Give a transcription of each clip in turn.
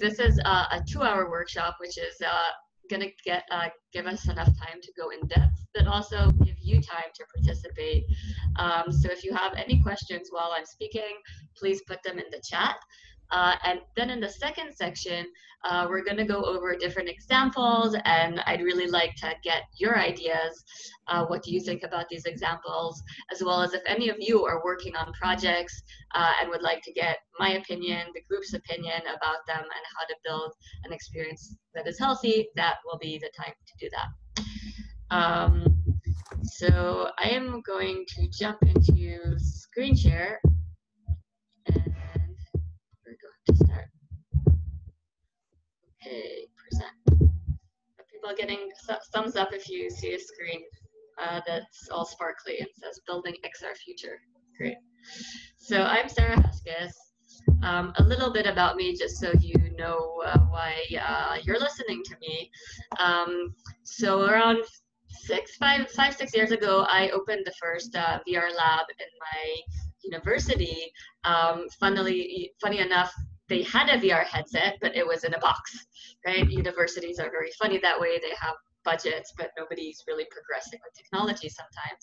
This is a two-hour workshop, which is uh, going to get uh, give us enough time to go in depth, but also give you time to participate. Um, so if you have any questions while I'm speaking, please put them in the chat. Uh, and then in the second section, uh, we're going to go over different examples, and I'd really like to get your ideas. Uh, what do you think about these examples? As well as if any of you are working on projects uh, and would like to get my opinion, the group's opinion about them, and how to build an experience that is healthy, that will be the time to do that. Um, so I am going to jump into screen share to start. Okay, present. People getting thumbs up if you see a screen uh, that's all sparkly and says building XR future. Great. So I'm Sarah Hashkes. Um, a little bit about me, just so you know uh, why uh, you're listening to me. Um, so around six, five, five, six years ago, I opened the first uh, VR lab in my university. Um, funnily, funny enough, they had a VR headset, but it was in a box, right? Universities are very funny that way. They have budgets, but nobody's really progressing with technology sometimes.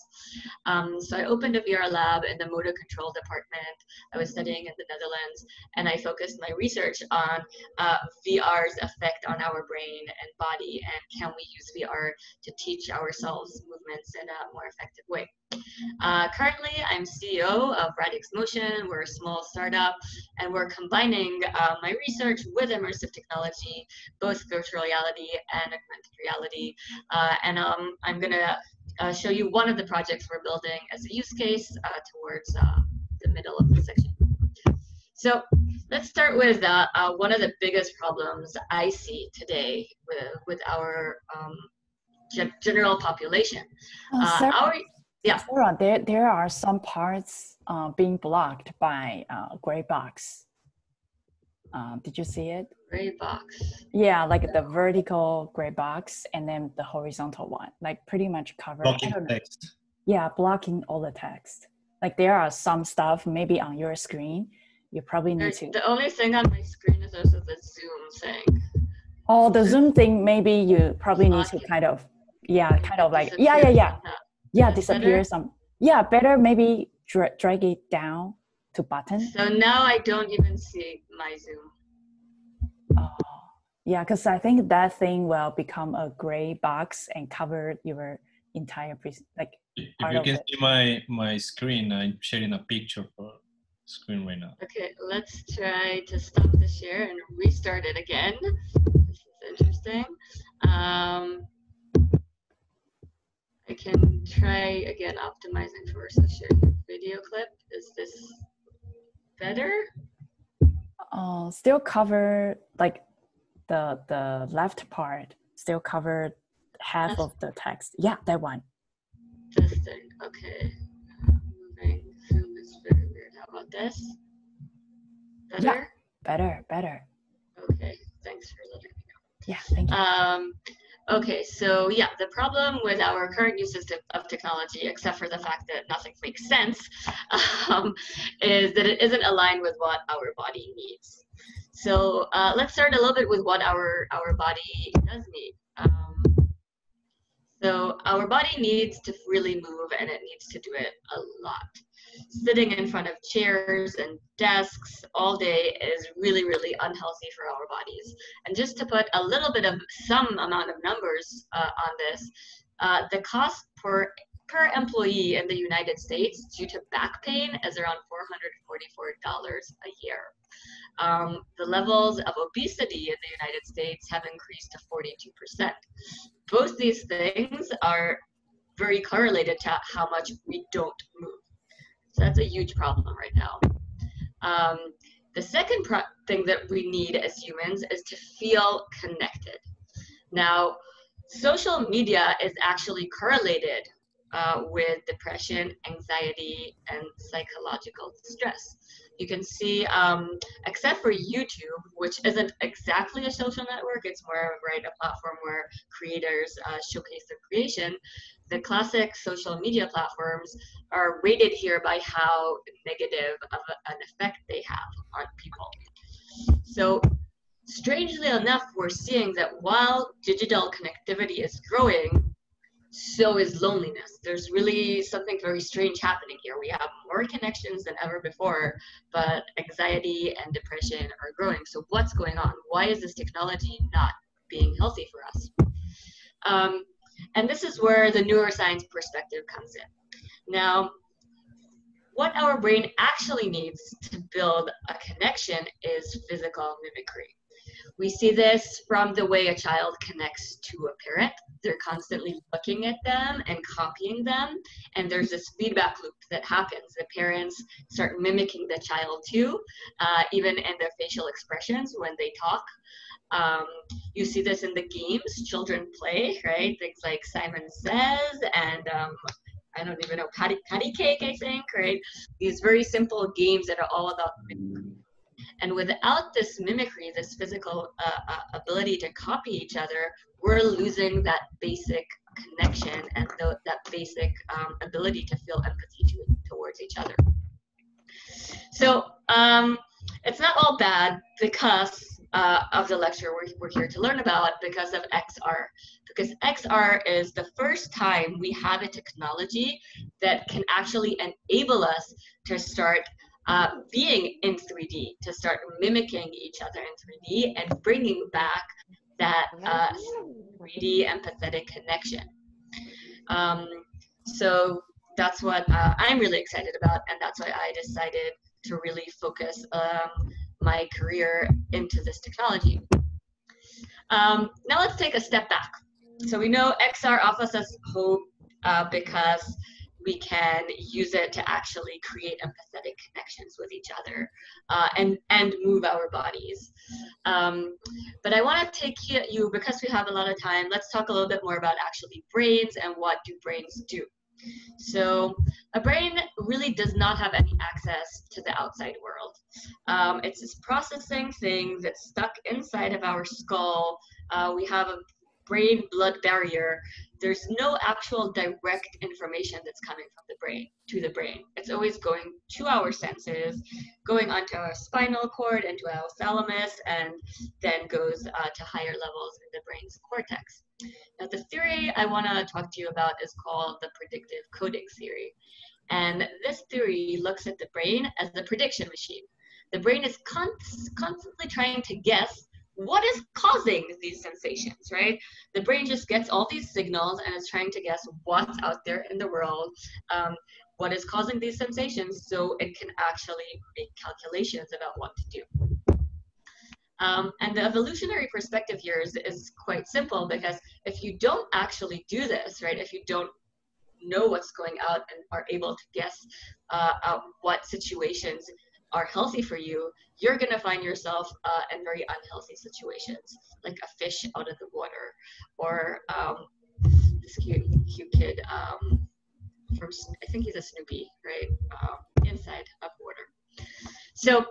Um, so I opened a VR lab in the motor control department. I was studying in the Netherlands, and I focused my research on uh, VR's effect on our brain and body, and can we use VR to teach ourselves movements in a more effective way. Uh, currently, I'm CEO of Radix Motion. We're a small startup, and we're combining uh, my research with immersive technology, both virtual reality and augmented reality. Uh, and um, I'm going to uh, show you one of the projects we're building as a use case uh, towards uh, the middle of the section. So let's start with one of the biggest problems I see today with, with our um, general population. our, yeah. Sarah, there, there are some parts uh, being blocked by uh, gray box. Uh, did you see it? Gray box. Yeah, like the vertical gray box and then the horizontal one, like pretty much covered. Blocking text. Yeah, blocking all the text. Like there are some stuff maybe on your screen. You probably need to. The only thing on my screen is also the Zoom thing. Oh, the Zoom thing. Maybe you probably need to kind of, yeah, kind of like, yeah, yeah, yeah yeah disappear some yeah better maybe dra- drag it down to button so now i don't even see my zoom oh yeah because i think that thing will become a gray box and cover your entire pre- like if you can see my my screen i'm sharing a picture for screen right now okay let's try to stop the share and restart it again this is interesting um I can try again optimizing for a shared video clip. Is this better? Uh, still cover like the the left part still covered half That's of the text. Yeah, that one. Testing. Okay. Moving. Zoom is very weird. How about this? Better. Yeah, better. Better. Okay. Thanks for letting me know. Yeah. Thank you. Um. Okay, so yeah, the problem with our current uses of technology, except for the fact that nothing makes sense, um, is that it isn't aligned with what our body needs. So uh, let's start a little bit with what our, our body does need. Um, so our body needs to really move and it needs to do it a lot sitting in front of chairs and desks all day is really, really unhealthy for our bodies. And just to put a little bit of some amount of numbers uh, on this, uh, the cost per per employee in the United States due to back pain is around $444 a year. Um, the levels of obesity in the United States have increased to 42%. Both these things are very correlated to how much we don't move. That's a huge problem right now. Um, the second thing that we need as humans is to feel connected. Now, social media is actually correlated uh, with depression, anxiety, and psychological stress. You can see, um, except for YouTube, which isn't exactly a social network, it's more of right a platform where creators uh, showcase their creation the classic social media platforms are rated here by how negative of an effect they have on people. So strangely enough, we're seeing that while digital connectivity is growing, so is loneliness. There's really something very strange happening here. We have more connections than ever before, but anxiety and depression are growing. So, what's going on? Why is this technology not being healthy for us? Um, and this is where the neuroscience perspective comes in. Now, what our brain actually needs to build a connection is physical mimicry. We see this from the way a child connects to a parent. They're constantly looking at them and copying them. And there's this feedback loop that happens. The parents start mimicking the child too, uh, even in their facial expressions when they talk. Um, you see this in the games children play, right? Things like Simon Says and um, I don't even know, patty, patty cake, I think, right? These very simple games that are all about and without this mimicry, this physical uh, uh, ability to copy each other, we're losing that basic connection and that basic um, ability to feel empathy to, towards each other. So um, it's not all bad because uh, of the lecture we're, we're here to learn about because of XR. Because XR is the first time we have a technology that can actually enable us to start uh, being in 3D, to start mimicking each other in 3D and bringing back that uh, 3D empathetic connection. Um, so that's what uh, I'm really excited about, and that's why I decided to really focus um, my career into this technology. Um, now let's take a step back. So we know XR offers us hope uh, because we can use it to actually create empathetic connections with each other uh, and and move our bodies. Um, but i want to take you because we have a lot of time let's talk a little bit more about actually brains and what do brains do. So a brain really does not have any access to the outside world. Um, it's this processing thing that's stuck inside of our skull. Uh, we have a brain blood barrier there's no actual direct information that's coming from the brain to the brain. It's always going to our senses, going onto our spinal cord, into our thalamus, and then goes uh, to higher levels in the brain's cortex. Now, the theory I want to talk to you about is called the predictive coding theory. And this theory looks at the brain as the prediction machine. The brain is const- constantly trying to guess what is causing these sensations, right? The brain just gets all these signals and is trying to guess what's out there in the world, um, what is causing these sensations, so it can actually make calculations about what to do. Um, and the evolutionary perspective here is, is quite simple because if you don't actually do this, right, if you don't know what's going out and are able to guess uh, what situations are healthy for you, you're going to find yourself uh, in very unhealthy situations, like a fish out of the water, or um, this cute, cute kid um, from, I think he's a Snoopy, right, um, inside of water. So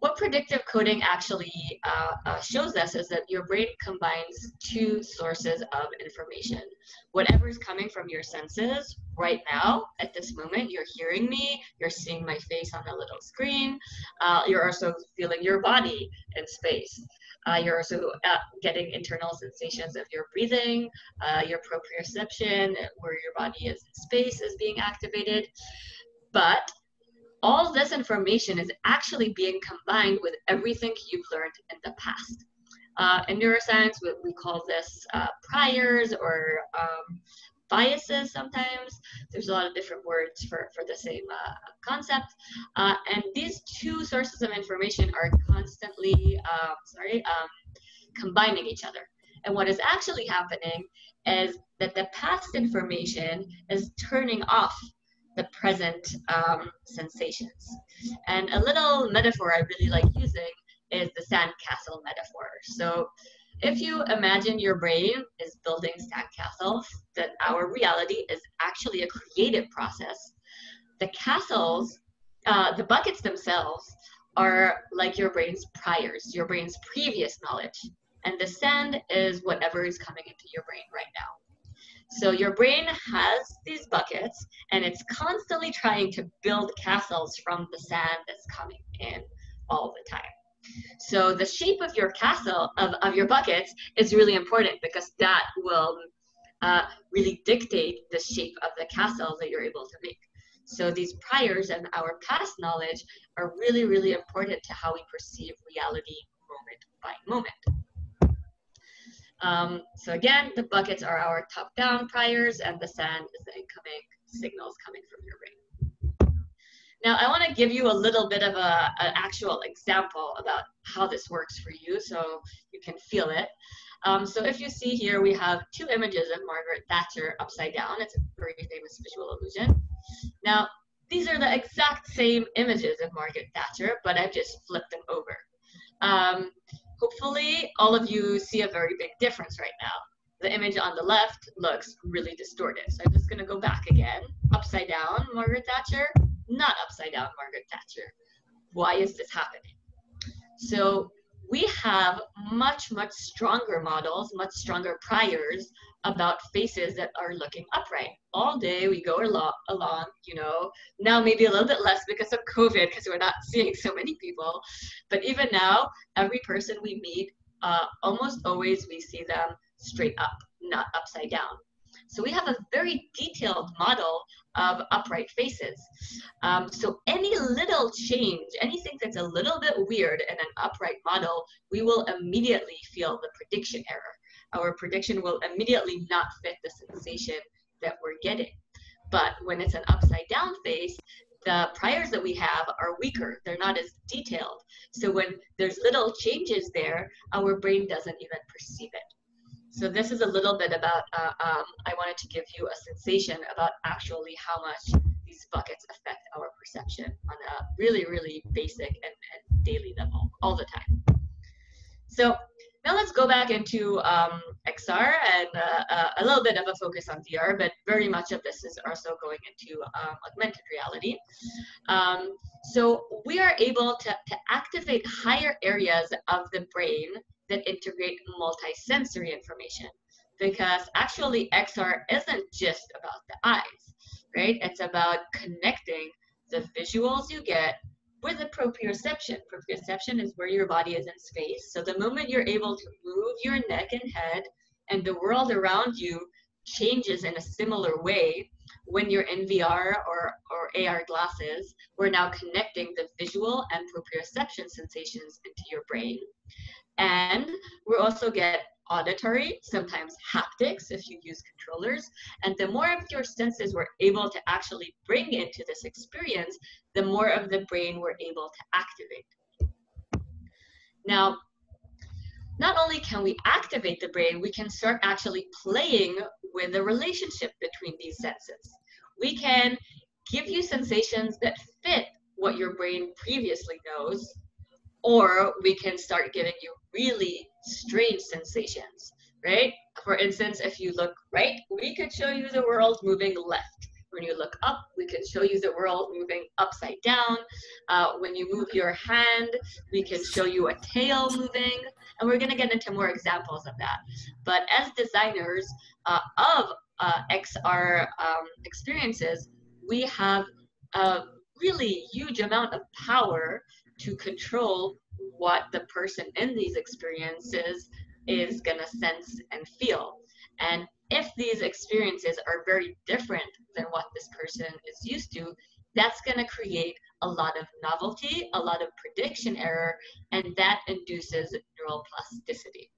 what predictive coding actually uh, uh, shows us is that your brain combines two sources of information. Whatever is coming from your senses right now, at this moment, you're hearing me, you're seeing my face on the little screen, uh, you're also feeling your body in space. Uh, you're also uh, getting internal sensations of your breathing, uh, your proprioception, where your body is in space is being activated. But all this information is actually being combined with everything you've learned in the past. Uh, in neuroscience, we, we call this uh, priors or um, biases sometimes. There's a lot of different words for, for the same uh, concept. Uh, and these two sources of information are constantly, um, sorry, um, combining each other. And what is actually happening is that the past information is turning off the present um, sensations. And a little metaphor I really like using is the sandcastle metaphor. So if you imagine your brain is building sandcastles, that our reality is actually a creative process. The castles, uh, the buckets themselves, are like your brain's priors, your brain's previous knowledge. And the sand is whatever is coming into your brain right now. So your brain has these buckets and it's constantly trying to build castles from the sand that's coming in all the time. So the shape of your castle, of, of your buckets, is really important because that will uh, really dictate the shape of the castle that you're able to make. So these priors and our past knowledge are really, really important to how we perceive reality moment by moment. Um, so again, the buckets are our top-down priors and the sand is the incoming signals coming from your brain. Now I want to give you a little bit of a, an actual example about how this works for you so you can feel it. Um, so if you see here, we have two images of Margaret Thatcher upside down. It's a very famous visual illusion. Now, these are the exact same images of Margaret Thatcher, but I've just flipped them over. Um, hopefully, all of you see a very big difference right now. The image on the left looks really distorted. So I'm just going to go back again. Upside down Margaret Thatcher, not upside down Margaret Thatcher. Why is this happening? So we have much, much stronger models, much stronger priors about faces that are looking upright. All day we go along, along, you know, now maybe a little bit less because of COVID, because we're not seeing so many people. But even now, every person we meet, uh, almost always we see them straight up, not upside down. So we have a very detailed model of upright faces. Um, so any little change, anything that's a little bit weird in an upright model, we will immediately feel the prediction error. Our prediction will immediately not fit the sensation that we're getting. But when it's an upside down face, the priors that we have are weaker. They're not as detailed. So when there's little changes there, our brain doesn't even perceive it. So this is a little bit about, uh, um, I wanted to give you a sensation about actually how much these buckets affect our perception on a really, really basic and, and daily level all the time. So now let's go back into um, XR and uh, uh, a little bit of a focus on VR, but very much of this is also going into um, augmented reality. Um, so we are able to, to activate higher areas of the brain that integrate multi-sensory information because actually XR isn't just about the eyes, right? It's about connecting the visuals you get with the proprioception. Proprioception is where your body is in space. So the moment you're able to move your neck and head and the world around you changes in a similar way, when you're in VR or, or AR glasses, we're now connecting the visual and proprioception sensations into your brain. And we also get auditory, sometimes haptics if you use controllers. And the more of your senses we're able to actually bring into this experience, the more of the brain we're able to activate. Now, not only can we activate the brain, we can start actually playing with the relationship between these senses. We can give you sensations that fit what your brain previously knows or we can start giving you really strange sensations, right? For instance, if you look right, we could show you the world moving left. When you look up, we can show you the world moving upside down. Uh, when you move your hand, we can show you a tail moving. And we're going to get into more examples of that. But as designers uh, of uh, XR um, experiences, we have a really huge amount of power to control what the person in these experiences is going to sense and feel. And if these experiences are very different than what this person is used to, that's going to create a lot of novelty, a lot of prediction error, and that induces neural plasticity.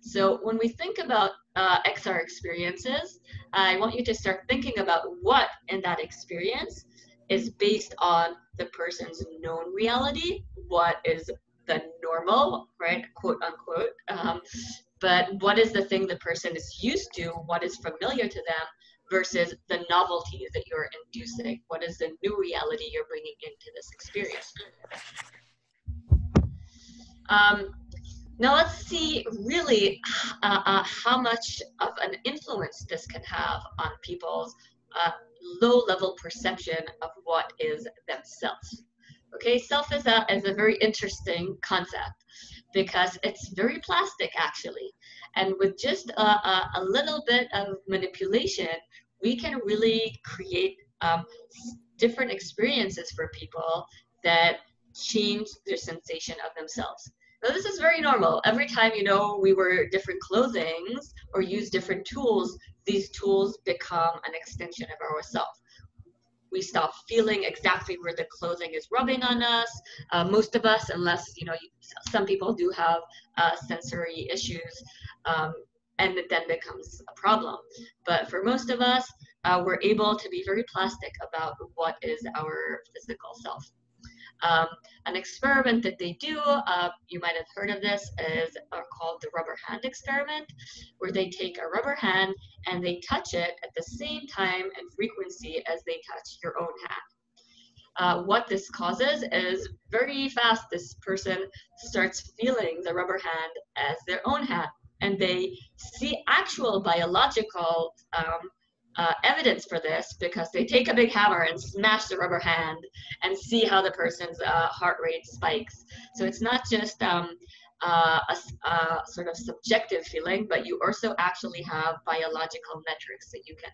So when we think about uh, XR experiences, I want you to start thinking about what in that experience is based on the person's known reality, what is the normal, right, quote unquote. Um, but what is the thing the person is used to, what is familiar to them, versus the novelty that you're inducing? What is the new reality you're bringing into this experience? Um, now let's see really uh, uh, how much of an influence this can have on people's uh, low level perception of what is themselves. Okay, self is a, is a very interesting concept because it's very plastic actually. And with just a, a, a little bit of manipulation, we can really create um, different experiences for people that change their sensation of themselves. Now, this is very normal. Every time, you know, we wear different clothings or use different tools, these tools become an extension of ourselves. We stop feeling exactly where the clothing is rubbing on us. Uh, most of us, unless, you know, some people do have uh, sensory issues, um, and it then becomes a problem. But for most of us, uh, we're able to be very plastic about what is our physical self. Um, an experiment that they do, uh, you might have heard of this, is uh, called the rubber hand experiment, where they take a rubber hand and they touch it at the same time and frequency as they touch your own hand. Uh, what this causes is very fast this person starts feeling the rubber hand as their own hand and they see actual biological um, uh, evidence for this because they take a big hammer and smash the rubber hand and see how the person's uh, heart rate spikes. So it's not just um, uh, a, a, sort of subjective feeling, but you also actually have biological metrics that you can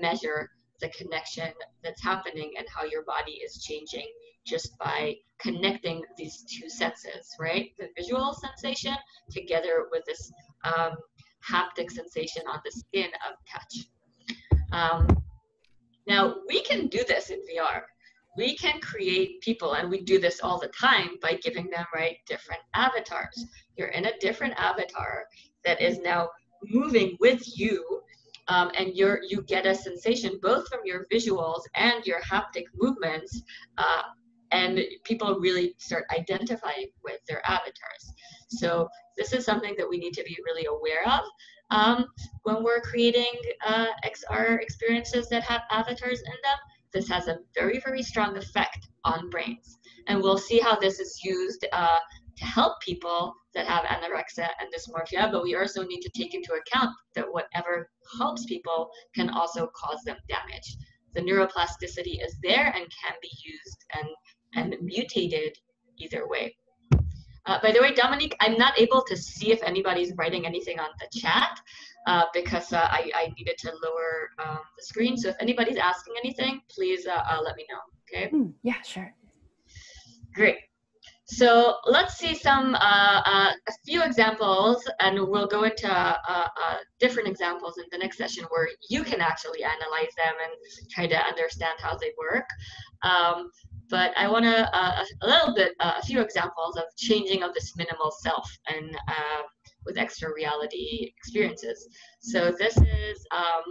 measure the connection that's happening and how your body is changing just by connecting these two senses, right? The visual sensation together with this um, haptic sensation on the skin of touch. Um, now, we can do this in VR. We can create people, and we do this all the time by giving them, right, different avatars. You're in a different avatar that is now moving with you um, and you're you get a sensation both from your visuals and your haptic movements uh, and people really start identifying with their avatars so this is something that we need to be really aware of um, when we're creating uh, XR experiences that have avatars in them. This has a very, very strong effect on brains. And we'll see how this is used uh, to help people that have anorexia and dysmorphia, but we also need to take into account that whatever helps people can also cause them damage. The neuroplasticity is there and can be used and, and mutated either way. Uh, by the way, Dominique, I'm not able to see if anybody's writing anything on the chat uh, because uh, I, I, needed to lower um, the screen. So if anybody's asking anything, please uh, uh, let me know. Okay. Mm, yeah, sure. Great. So let's see some uh, a few examples, and we'll go into different examples in the next session where you can actually analyze them and try to understand how they work. Um, but I want to uh, a little bit uh, a few examples of changing of this minimal self and uh, with extra reality experiences. So this is um,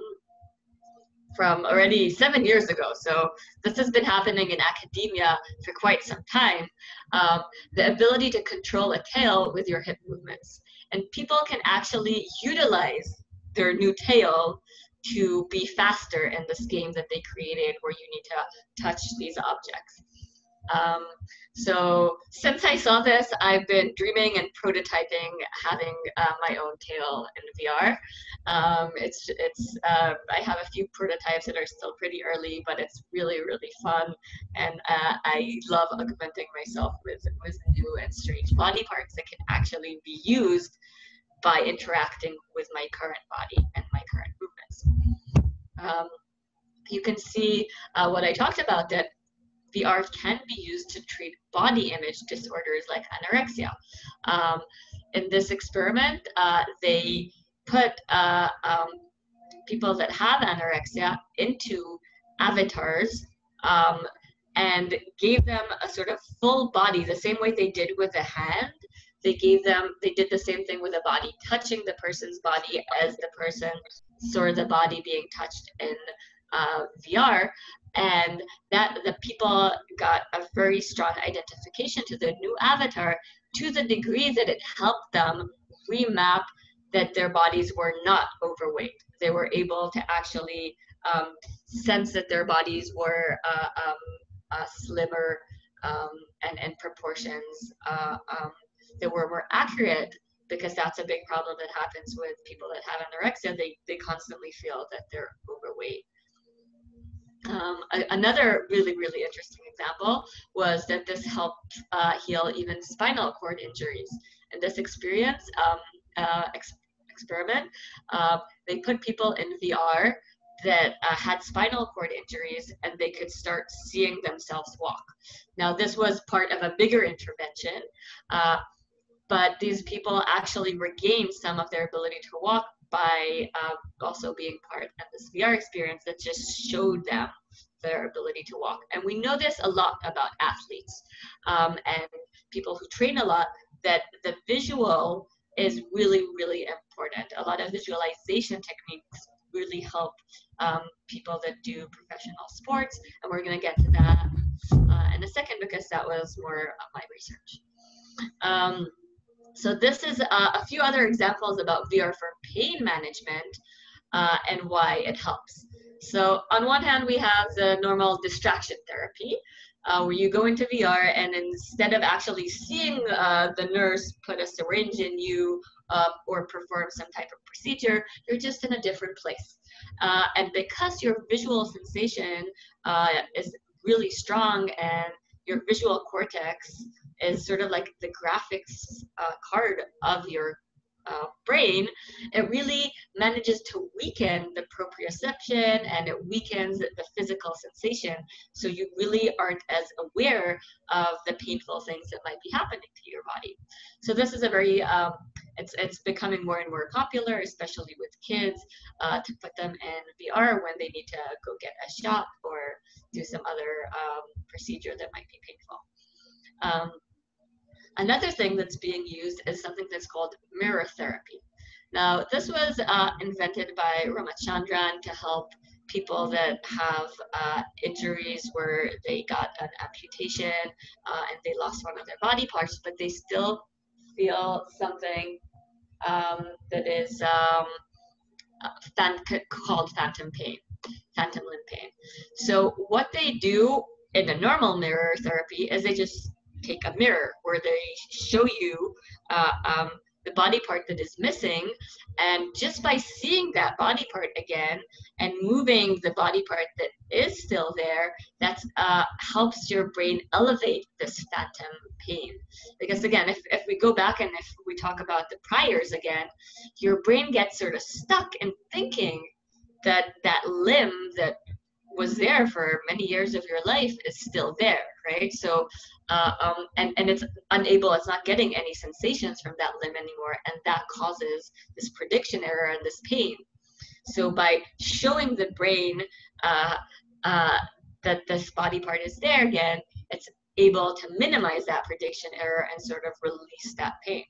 from already seven years ago. So this has been happening in academia for quite some time. Um, the ability to control a tail with your hip movements, and people can actually utilize their new tail to be faster in this game that they created where you need to touch these objects. Um, so since I saw this, I've been dreaming and prototyping having uh, my own tail in VR. Um, it's it's uh, I have a few prototypes that are still pretty early, but it's really really fun, and uh, I love augmenting myself with with new and strange body parts that can actually be used by interacting with my current body and my current Um, you can see uh, what I talked about that VR can be used to treat body image disorders like anorexia. Um, in this experiment, uh, they put uh, um, people that have anorexia into avatars um, and gave them a sort of full body, the same way they did with the hand. They gave them, they did the same thing with a body, touching the person's body as the person saw the body being touched in uh, VR and that the people got a very strong identification to the new avatar to the degree that it helped them remap that their bodies were not overweight. They were able to actually um, sense that their bodies were uh, um, uh, slimmer um, and, and proportions uh, um, that were more accurate because that's a big problem that happens with people that have anorexia. They, they constantly feel that they're overweight. Um, a, another really, really interesting example was that this helped uh, heal even spinal cord injuries. In this experience, um, uh, ex experiment, uh, they put people in VR that uh, had spinal cord injuries and they could start seeing themselves walk. Now, this was part of a bigger intervention, uh, but these people actually regained some of their ability to walk by uh, also being part of this VR experience that just showed them their ability to walk. And we know this a lot about athletes um, and people who train a lot that the visual is really, really important. A lot of visualization techniques really help um, people that do professional sports, and we're going to get to that uh, in a second because that was more of my research. Um, so this is uh, a few other examples about VR for pain management uh, and why it helps. So on one hand, we have the normal distraction therapy, uh, where you go into VR and instead of actually seeing uh, the nurse put a syringe in you uh, or perform some type of procedure, you're just in a different place. Uh, and because your visual sensation uh, is really strong and your visual cortex is sort of like the graphics uh, card of your uh, brain, it really manages to weaken the proprioception and it weakens the physical sensation. So you really aren't as aware of the painful things that might be happening to your body. So this is a very, um, it's, it's becoming more and more popular, especially with kids, uh, to put them in VR when they need to go get a shot or do some other um, procedure that might be painful. Um, Another thing that's being used is something that's called mirror therapy. Now, this was uh, invented by Ramachandran to help people that have uh, injuries where they got an amputation uh, and they lost one of their body parts, but they still feel something um, that is um, uh, called phantom pain, phantom limb pain. So what they do in the normal mirror therapy is they just take a mirror where they show you uh, um, the body part that is missing. And just by seeing that body part again and moving the body part that is still there that uh, helps your brain elevate this phantom pain. Because again if, if we go back and if we talk about the priors again your brain gets sort of stuck in thinking that that limb that was there for many years of your life is still there right so uh, um, and, and it's unable, it's not getting any sensations from that limb anymore, and that causes this prediction error and this pain. So by showing the brain uh, uh, that this body part is there again, it's able to minimize that prediction error and sort of release that pain.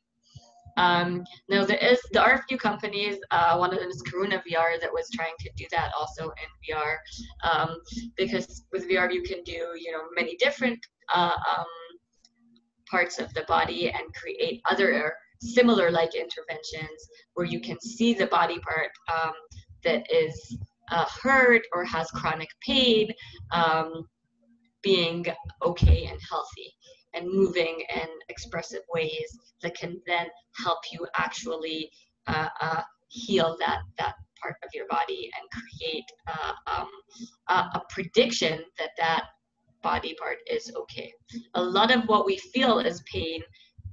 Um, now there is there are a few companies. Uh, one of them is Karuna VR that was trying to do that also in VR, um, because with VR you can do you know many different uh, um, parts of the body and create other similar like interventions where you can see the body part um, that is uh, hurt or has chronic pain um, being okay and healthy and moving in expressive ways that can then help you actually uh, uh, heal that that part of your body and create uh, um, a, a, prediction that that body part is okay. A lot of what we feel as pain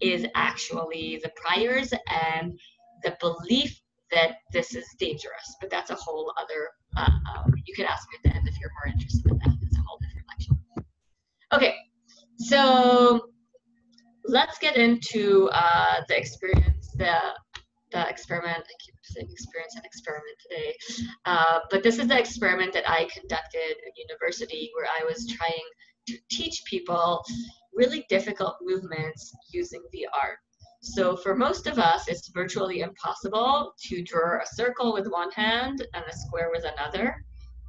is actually the priors and the belief that this is dangerous. But that's a whole other, uh, um, you could ask me at the end if you're more interested in that. It's a whole different lecture. Okay, so let's get into uh, the experience, the, the experiment. I keep saying experience and experiment today. Uh, but this is the experiment that I conducted at university where I was trying to teach people really difficult movements using VR. So for most of us, it's virtually impossible to draw a circle with one hand and a square with another.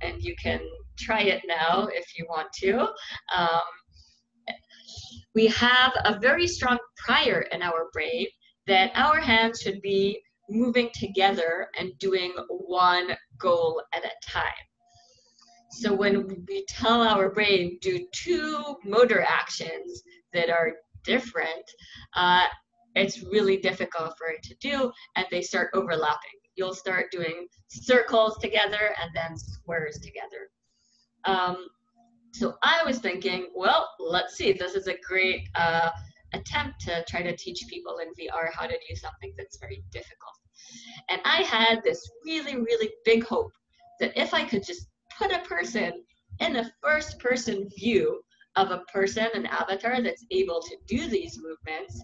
And you can try it now if you want to. Um, we have a very strong prior in our brain that our hands should be moving together and doing one goal at a time. So when we tell our brain do two motor actions that are different, uh, it's really difficult for it to do, and they start overlapping. You'll start doing circles together and then squares together. Um, so I was thinking, well, let's see. This is a great uh, attempt to try to teach people in VR how to do something that's very difficult. And I had this really, really big hope that if I could just put a person in a first person view of a person, an avatar that's able to do these movements,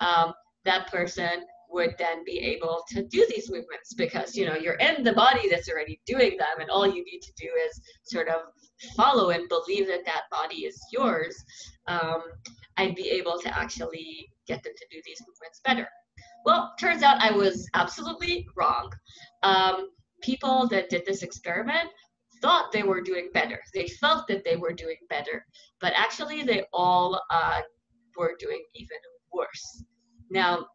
um, that person would then be able to do these movements because you know you're in the body that's already doing them and all you need to do is sort of follow and believe that that body is yours um, i'd be able to actually get them to do these movements better. Well turns out i was absolutely wrong. Um, people that did this experiment thought they were doing better. They felt that they were doing better but actually they all uh, were doing even worse. Now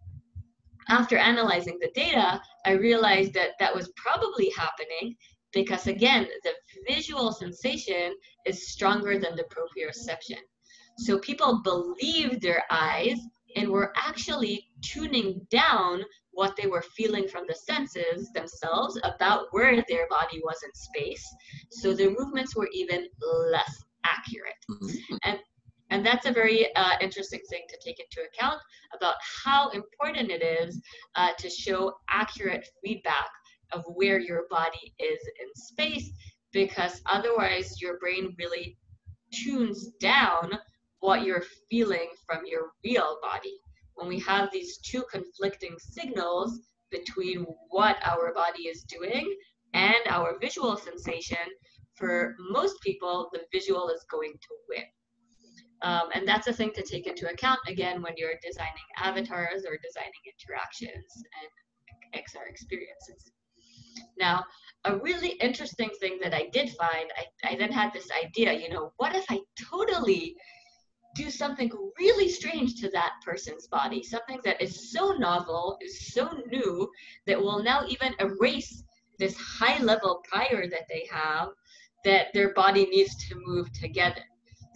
after analyzing the data, I realized that that was probably happening because, again, the visual sensation is stronger than the proprioception. So people believed their eyes and were actually tuning down what they were feeling from the senses themselves about where their body was in space. So their movements were even less accurate. Mm-hmm. And and that's a very uh, interesting thing to take into account about how important it is uh, to show accurate feedback of where your body is in space, because otherwise your brain really tunes down what you're feeling from your real body. When we have these two conflicting signals between what our body is doing and our visual sensation, for most people, the visual is going to win. Um, and that's a thing to take into account again when you're designing avatars or designing interactions and XR experiences. Now, a really interesting thing that I did find, I, I then had this idea, you know, what if I totally do something really strange to that person's body, something that is so novel, is so new, that will now even erase this high level prior that they have that their body needs to move together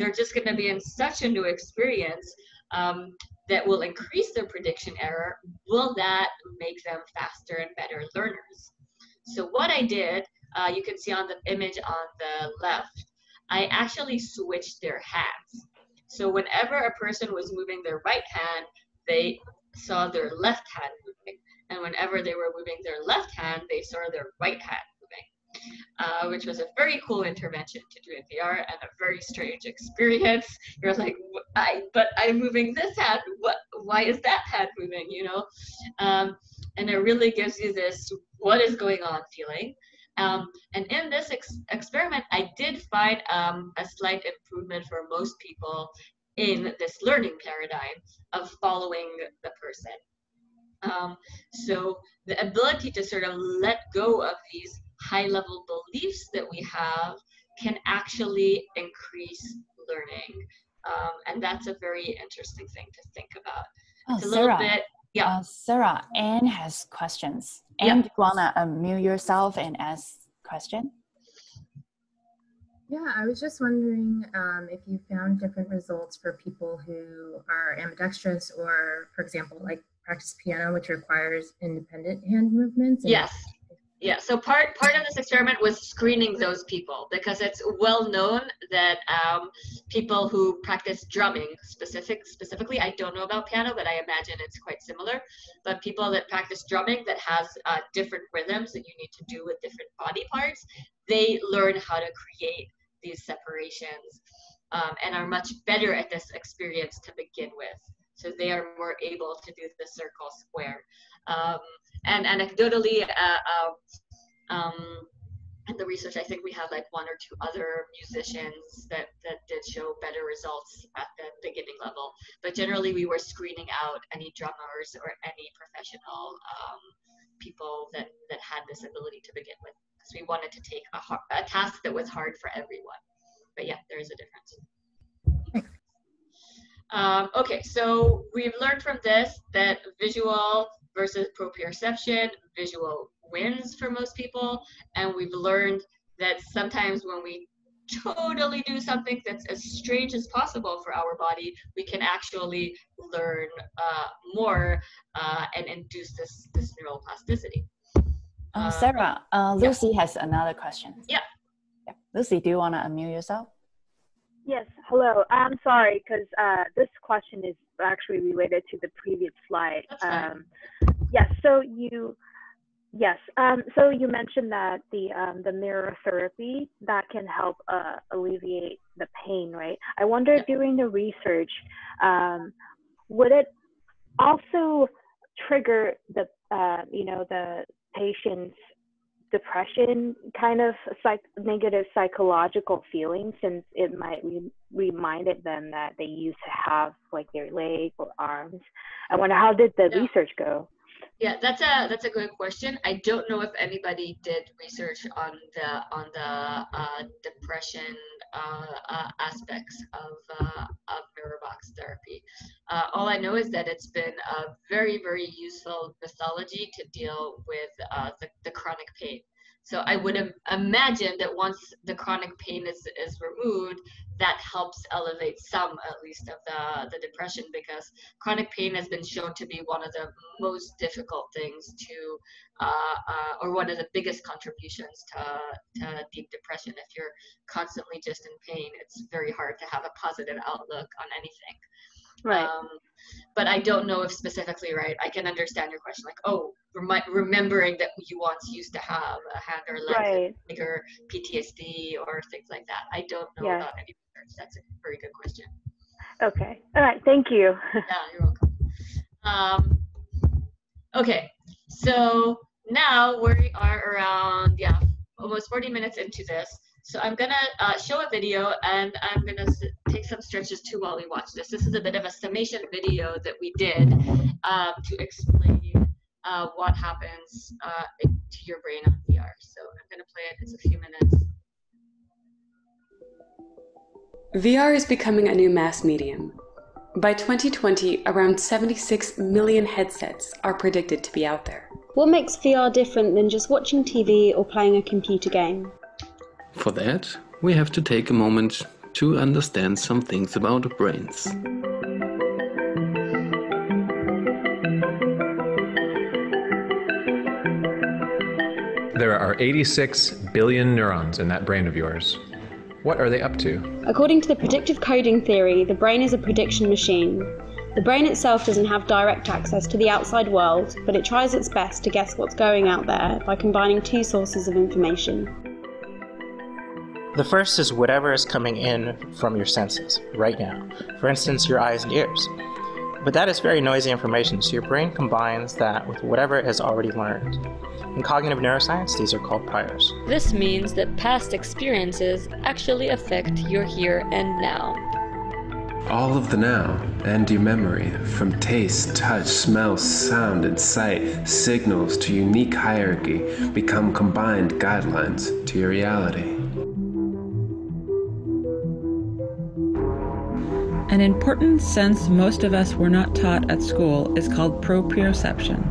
they're just going to be in such a new experience um, that will increase their prediction error. Will that make them faster and better learners? So what I did, uh, you can see on the image on the left, I actually switched their hands. So whenever a person was moving their right hand, they saw their left hand moving. And whenever they were moving their left hand, they saw their right hand uh, which was a very cool intervention to do in VR and a very strange experience. You're like, I, but I'm moving this hand. What? Why is that hand moving? You know, um, and it really gives you this what is going on feeling. Um, and in this ex- experiment, I did find um, a slight improvement for most people in this learning paradigm of following the person. Um, so the ability to sort of let go of these high level beliefs that we have can actually increase learning. Um, and that's a very interesting thing to think about. Oh, it's a Sarah, little bit, yeah. Uh, Sarah, Anne has questions. Anne, yeah. do you want to unmute yourself and ask question? Yeah, I was just wondering um, if you found different results for people who are ambidextrous or, for example, like practice piano, which requires independent hand movements. yes. Yeah, so part part of this experiment was screening those people because it's well known that um, people who practice drumming, specific specifically, I don't know about piano, but I imagine it's quite similar. But people that practice drumming that has uh, different rhythms that you need to do with different body parts, they learn how to create these separations um, and are much better at this experience to begin with. So they are more able to do the circle square. Um, and anecdotally, uh, uh, um, in the research, I think we had like one or two other musicians that, that did show better results at the beginning level. But generally, we were screening out any drummers or any professional um, people that, that had this ability to begin with. Because we wanted to take a, hard, a task that was hard for everyone. But yeah, there is a difference. Um, okay, so we've learned from this that visual versus proprioception, visual wins for most people. And we've learned that sometimes when we totally do something that's as strange as possible for our body, we can actually learn uh, more uh, and induce this, this neural plasticity. Uh, Sarah, uh, Lucy yeah. has another question. Yeah. yeah. Lucy, do you want to unmute yourself? Yes, hello. I'm sorry because uh, this question is actually related to the previous slide. Um, yes, so you Yes. Um, so you mentioned that the um, the mirror therapy that can help uh, alleviate the pain, right? I wonder yeah. during the research, um, would it also trigger the uh, you know the patient's depression kind of psych- negative psychological feelings since it might re- reminded them that they used to have like their leg or arms. I wonder how did the yeah. research go? Yeah, that's a that's a good question. I don't know if anybody did research on the on the uh, depression uh, uh, aspects of uh, of mirror box therapy. Uh, all I know is that it's been a very very useful methodology to deal with uh, the, the chronic pain. So I would imagine that once the chronic pain is, is removed, that helps elevate some at least of the, the depression because chronic pain has been shown to be one of the most difficult things to uh, uh, or one of the biggest contributions to, to deep depression. If you're constantly just in pain it's very hard to have a positive outlook on anything right um, but I don't know if specifically right. I can understand your question, like, oh, remi- remembering that you once used to have a hand or leg right. bigger PTSD or things like that. I don't know yeah. about any research. That's a very good question. Okay. All right. Thank you. yeah, you're welcome. Um, okay. So now we are around yeah almost 40 minutes into this. So I'm gonna uh, show a video and I'm gonna take some stretches too while we watch this. This is a bit of a summation video that we did um, to explain uh, what happens uh, to your brain on VR. So I'm gonna play it, it's a few minutes. VR is becoming a new mass medium. By 2020, around 76 million headsets are predicted to be out there. What makes VR different than just watching TV or playing a computer game? For that, we have to take a moment to understand some things about brains. There are 86 billion neurons in that brain of yours. What are they up to? According to the predictive coding theory, the brain is a prediction machine. The brain itself doesn't have direct access to the outside world, but it tries its best to guess what's going out there by combining two sources of information. The first is whatever is coming in from your senses right now, for instance, your eyes and ears. But that is very noisy information, so your brain combines that with whatever it has already learned. In cognitive neuroscience, these are called priors. This means that past experiences actually affect your here and now. All of the now and your memory, from taste, touch, smell, sound, and sight, signals to unique hierarchy, become combined guidelines to your reality. An important sense most of us were not taught at school is called proprioception.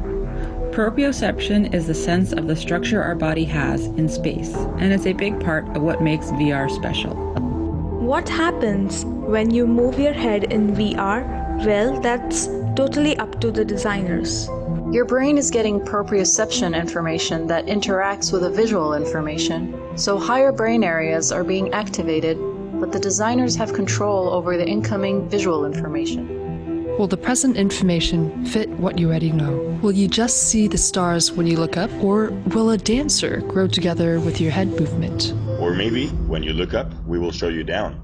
Proprioception is the sense of the structure our body has in space, and it's a big part of what makes VR special. What happens when you move your head in VR? Well, that's totally up to the designers. Your brain is getting proprioception information that interacts with the visual information, so higher brain areas are being activated but the designers have control over the incoming visual information. Will the present information fit what you already know? Will you just see the stars when you look up, or will a dancer grow together with your head movement? Or maybe, when you look up, we will show you down.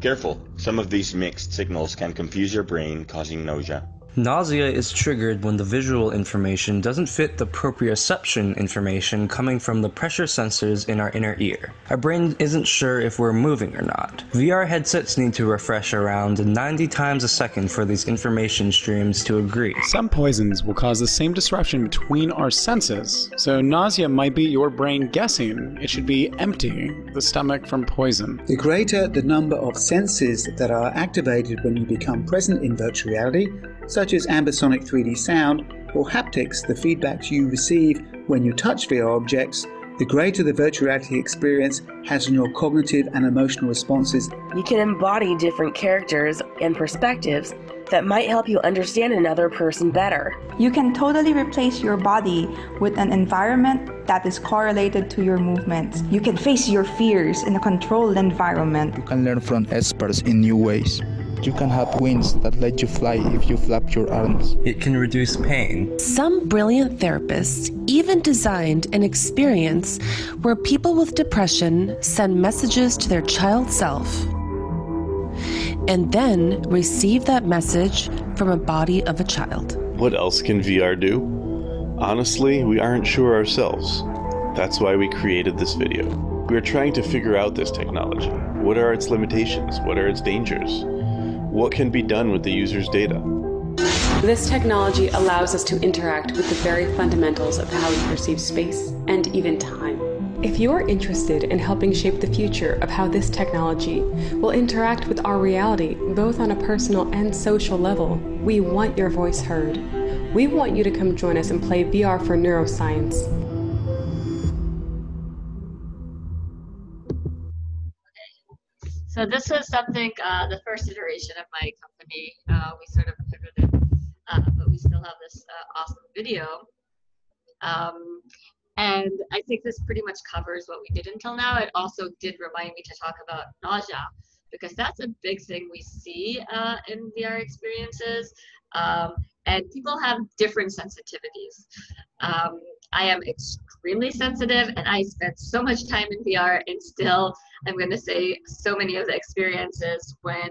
Careful, some of these mixed signals can confuse your brain, causing nausea. Nausea is triggered when the visual information doesn't fit the proprioception information coming from the pressure sensors in our inner ear. Our brain isn't sure if we're moving or not. VR headsets need to refresh around 90 times a second for these information streams to agree. Some poisons will cause the same disruption between our senses, so nausea might be your brain guessing it should be empty the stomach from poison. The greater the number of senses that are activated when you become present in virtual reality, such as ambisonic 3D sound or haptics, the feedbacks you receive when you touch VR objects, the greater the virtual reality experience has on your cognitive and emotional responses. You can embody different characters and perspectives that might help you understand another person better. You can totally replace your body with an environment that is correlated to your movements. You can face your fears in a controlled environment. You can learn from experts in new ways. You can have wings that let you fly if you flap your arms. It can reduce pain. Some brilliant therapists even designed an experience where people with depression send messages to their child self and then receive that message from a body of a child. What else can VR do? Honestly, we aren't sure ourselves. That's why we created this video. We are trying to figure out this technology. What are its limitations? What are its dangers? What can be done with the user's data? This technology allows us to interact with the very fundamentals of how we perceive space and even time. If you're interested in helping shape the future of how this technology will interact with our reality, both on a personal and social level, we want your voice heard. We want you to come join us and play VR for neuroscience. So this is something, uh, the first iteration of my company. Uh, we sort of pivoted, uh, but we still have this uh, awesome video. Um, and I think this pretty much covers what we did until now. It also did remind me to talk about nausea because that's a big thing we see uh, in VR experiences. Um, and people have different sensitivities. Um, I am extremely sensitive and I spent so much time in VR and still I'm going to say so many of the experiences when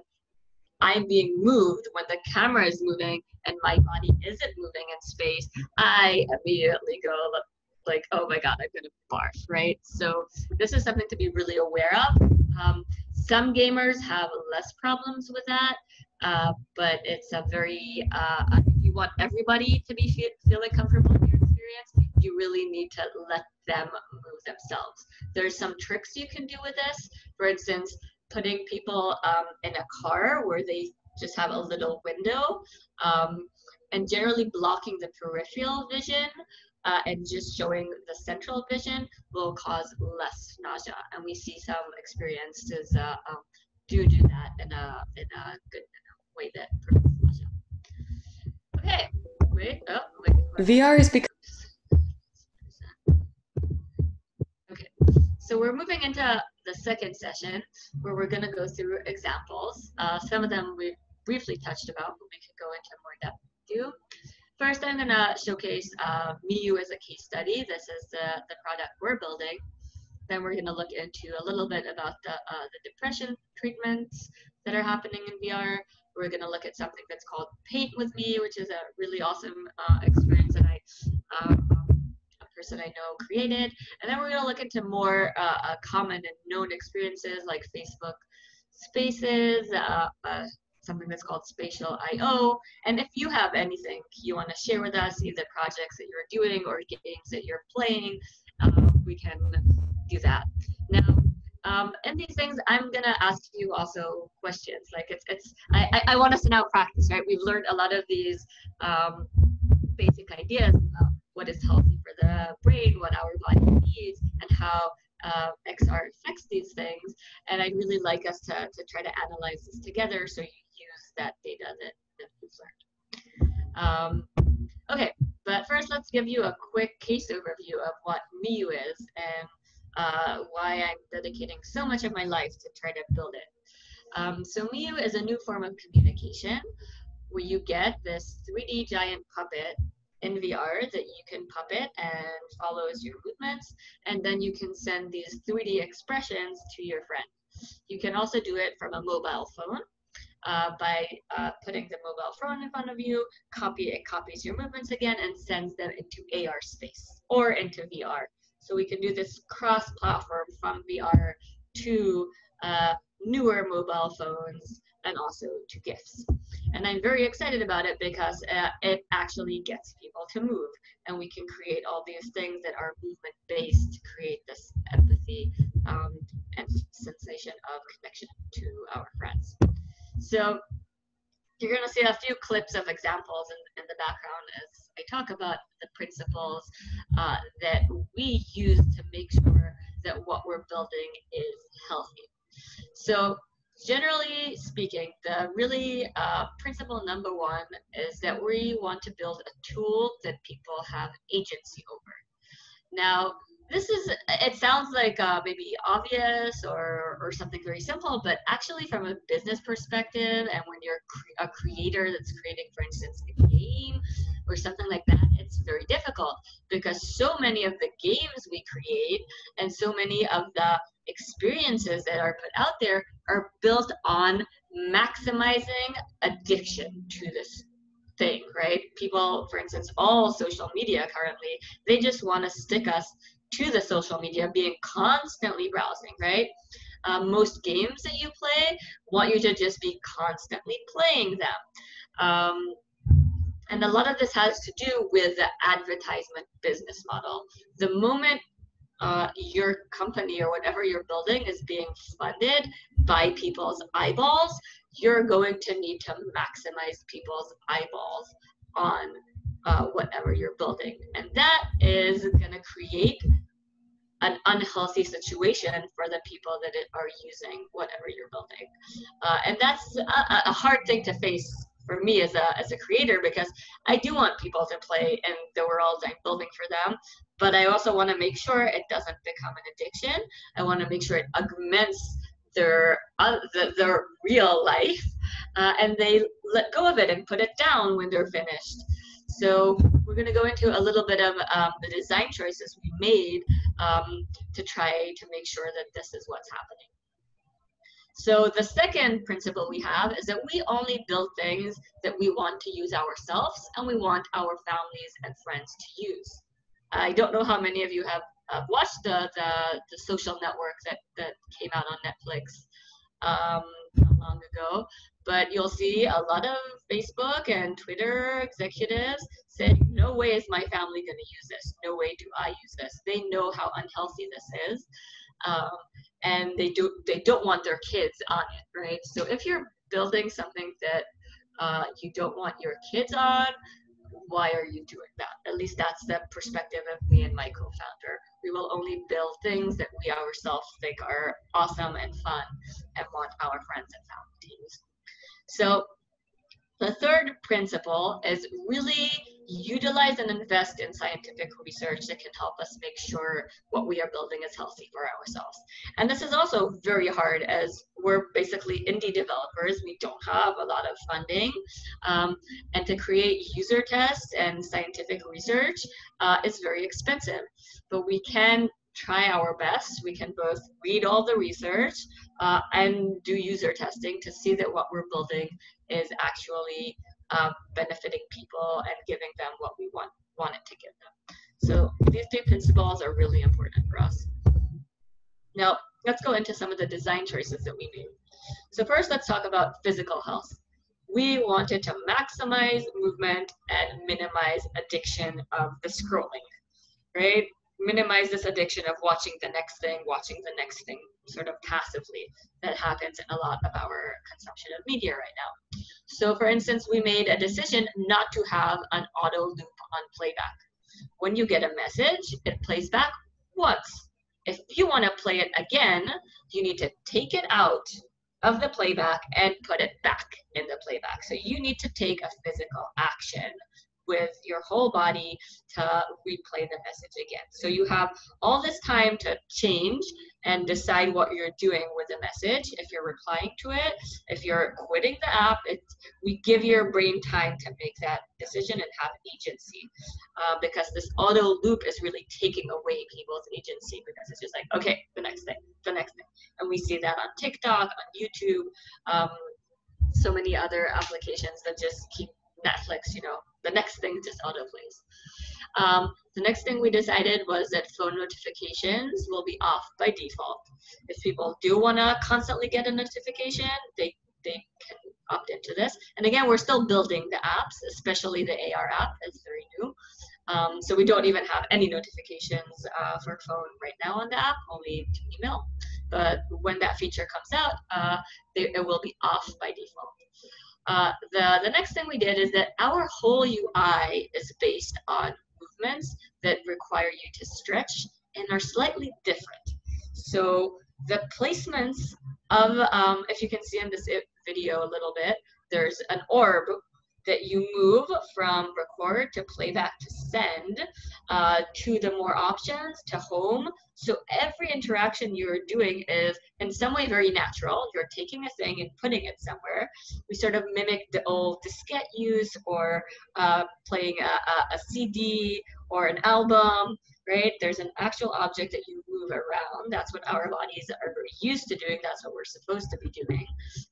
I'm being moved, when the camera is moving and my body isn't moving in space, I immediately go like, oh my God, I'm going to barf, right? So this is something to be really aware of. Um, some gamers have less problems with that, uh, but it's a very, uh, you want everybody to be feel, feeling comfortable in your experience, you really need to let them move themselves. There's some tricks you can do with this. For instance, putting people um, in a car where they just have a little window um, and generally blocking the peripheral vision uh, and just showing the central vision will cause less nausea. And we see some experiences uh, um, do do that in a, in a good way that prevents nausea. Okay, wait, oh, wait. VR is becoming So we're moving into the second session where we're going to go through examples. Uh, some of them we briefly touched about, but we can go into more depth too. First, I'm going to showcase uh, Meu as a case study. This is the, the product we're building. Then we're going to look into a little bit about the, uh, the depression treatments that are happening in VR. We're going to look at something that's called Paint with Me, which is a really awesome uh, experience that I person I know created. And then we're going to look into more uh, uh, common and known experiences like Facebook Spaces, uh, uh, something that's called Spatial I/O. And if you have anything you want to share with us, either projects that you're doing or games that you're playing, uh, we can do that. Now, um, and these things, I'm gonna ask you also questions. Like it's, it's. I, I, I want us to now practice, right? We've learned a lot of these um, basic ideas about what is healthy for the brain, what our body needs, and how uh, XR affects these things. And I'd really like us to, to try to analyze this together so you use that data that, that you've learned. Um, okay, but first let's give you a quick case overview of what Meu is and uh, why I'm dedicating so much of my life to try to build it. Um, so Meu is a new form of communication where you get this 3D giant puppet in VR that you can puppet and follows your movements, and then you can send these 3D expressions to your friend. You can also do it from a mobile phone uh, by uh, putting the mobile phone in front of you, copy it copies your movements again and sends them into AR space or into VR. So we can do this cross-platform from VR to uh, newer mobile phones and also to GIFs. And I'm very excited about it because uh, it actually gets people to move. And we can create all these things that are movement based to create this empathy um, and sensation of connection to our friends. So you're going to see a few clips of examples in, in the background as I talk about the principles uh, that we use to make sure that what we're building is healthy. So generally speaking, the really uh, principle number one is that we want to build a tool that people have agency over. Now, this is it sounds like uh, maybe obvious or or something very simple but actually from a business perspective and when you're a creator that's creating for instance a game or something like that it's very difficult because so many of the games we create and so many of the experiences that are put out there are built on maximizing addiction to this thing, right? People, for instance, all social media currently, they just want to stick us to the social media, being constantly browsing, right? Um, most games that you play want you to just be constantly playing them. Um, and a lot of this has to do with the advertisement business model. The moment uh, your company or whatever you're building is being funded by people's eyeballs, you're going to need to maximize people's eyeballs on uh, whatever you're building. And that is going to create an unhealthy situation for the people that are using whatever you're building. Uh, and that's a, a, hard thing to face for me as a, as a creator because I do want people to play in the world I'm building for them, but I also want to make sure it doesn't become an addiction. I want to make sure it augments their uh, the, their real life, uh, and they let go of it and put it down when they're finished. So we're going to go into a little bit of um, the design choices we made um, to try to make sure that this is what's happening. So the second principle we have is that we only build things that we want to use ourselves and we want our families and friends to use. I don't know how many of you have uh, watched the, the, the social network that, that came out on Netflix um, not long ago, but you'll see a lot of Facebook and Twitter executives saying, no way is my family going to use this. No way do I use this. They know how unhealthy this is. Um, and they do they don't want their kids on it, right? So if you're building something that uh, you don't want your kids on, why are you doing that? At least that's the perspective of me and my co-founder. We will only build things that we ourselves think are awesome and fun and want our friends and family to use. So the third principle is really utilize and invest in scientific research that can help us make sure what we are building is healthy for ourselves. And this is also very hard as we're basically indie developers. We don't have a lot of funding. Um, and to create user tests and scientific research uh, is very expensive. But we can try our best. We can both read all the research uh, and do user testing to see that what we're building is actually uh, benefiting people and giving them what we want wanted to give them. So these three principles are really important for us. Now, let's go into some of the design choices that we made. So first, let's talk about physical health. We wanted to maximize movement and minimize addiction of the scrolling, right? Minimize this addiction of watching the next thing, watching the next thing sort of passively that happens in a lot of our consumption of media right now. So for instance, we made a decision not to have an auto loop on playback. When you get a message, it plays back once. If you want to play it again, you need to take it out of the playback and put it back in the playback. So you need to take a physical action with your whole body to replay the message again. So you have all this time to change and decide what you're doing with the message. If you're replying to it, if you're quitting the app, it's, we give your brain time to make that decision and have agency. Uh, because this auto loop is really taking away people's agency because it's just like, okay, the next thing, the next thing. And we see that on TikTok, on YouTube, um, so many other applications that just keep Netflix, you know, the next thing just autoplays. Um, the next thing we decided was that phone notifications will be off by default. If people do want to constantly get a notification, they, they can opt into this. And again, we're still building the apps, especially the AR app, it's very new. Um, so we don't even have any notifications uh, for phone right now on the app, only email. But when that feature comes out, uh, they, it will be off by default. Uh, the, the next thing we did is that our whole UI is based on movements that require you to stretch and are slightly different. So the placements of, um, if you can see in this video a little bit, there's an orb that you move from record to playback to send uh, to the more options to home. So every interaction you're doing is in some way very natural. You're taking a thing and putting it somewhere. We sort of mimic the old diskette use or uh, playing a, a, a CD or an album right? There's an actual object that you move around. That's what our bodies are used to doing. That's what we're supposed to be doing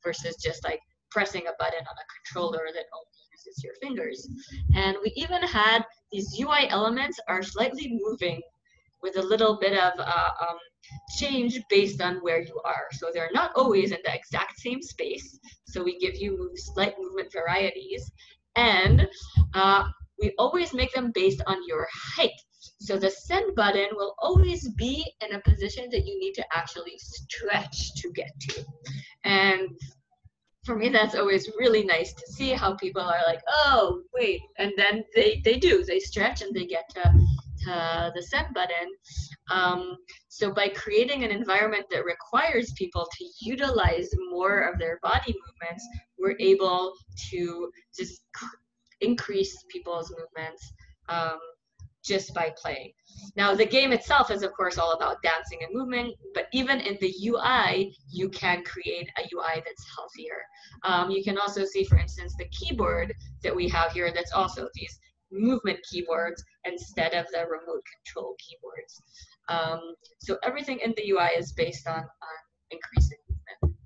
versus just like pressing a button on a controller that only uses your fingers. And we even had these UI elements are slightly moving with a little bit of uh, um, change based on where you are. So they're not always in the exact same space. So we give you slight movement varieties. And uh, we always make them based on your height. So the send button will always be in a position that you need to actually stretch to get to. And for me that's always really nice to see how people are like oh wait and then they they do they stretch and they get to, to the send button. Um, so by creating an environment that requires people to utilize more of their body movements we're able to just increase people's movements um, just by playing. Now, the game itself is, of course, all about dancing and movement, but even in the UI, you can create a UI that's healthier. Um, you can also see, for instance, the keyboard that we have here that's also these movement keyboards instead of the remote control keyboards. Um, so everything in the UI is based on, on increasing movement.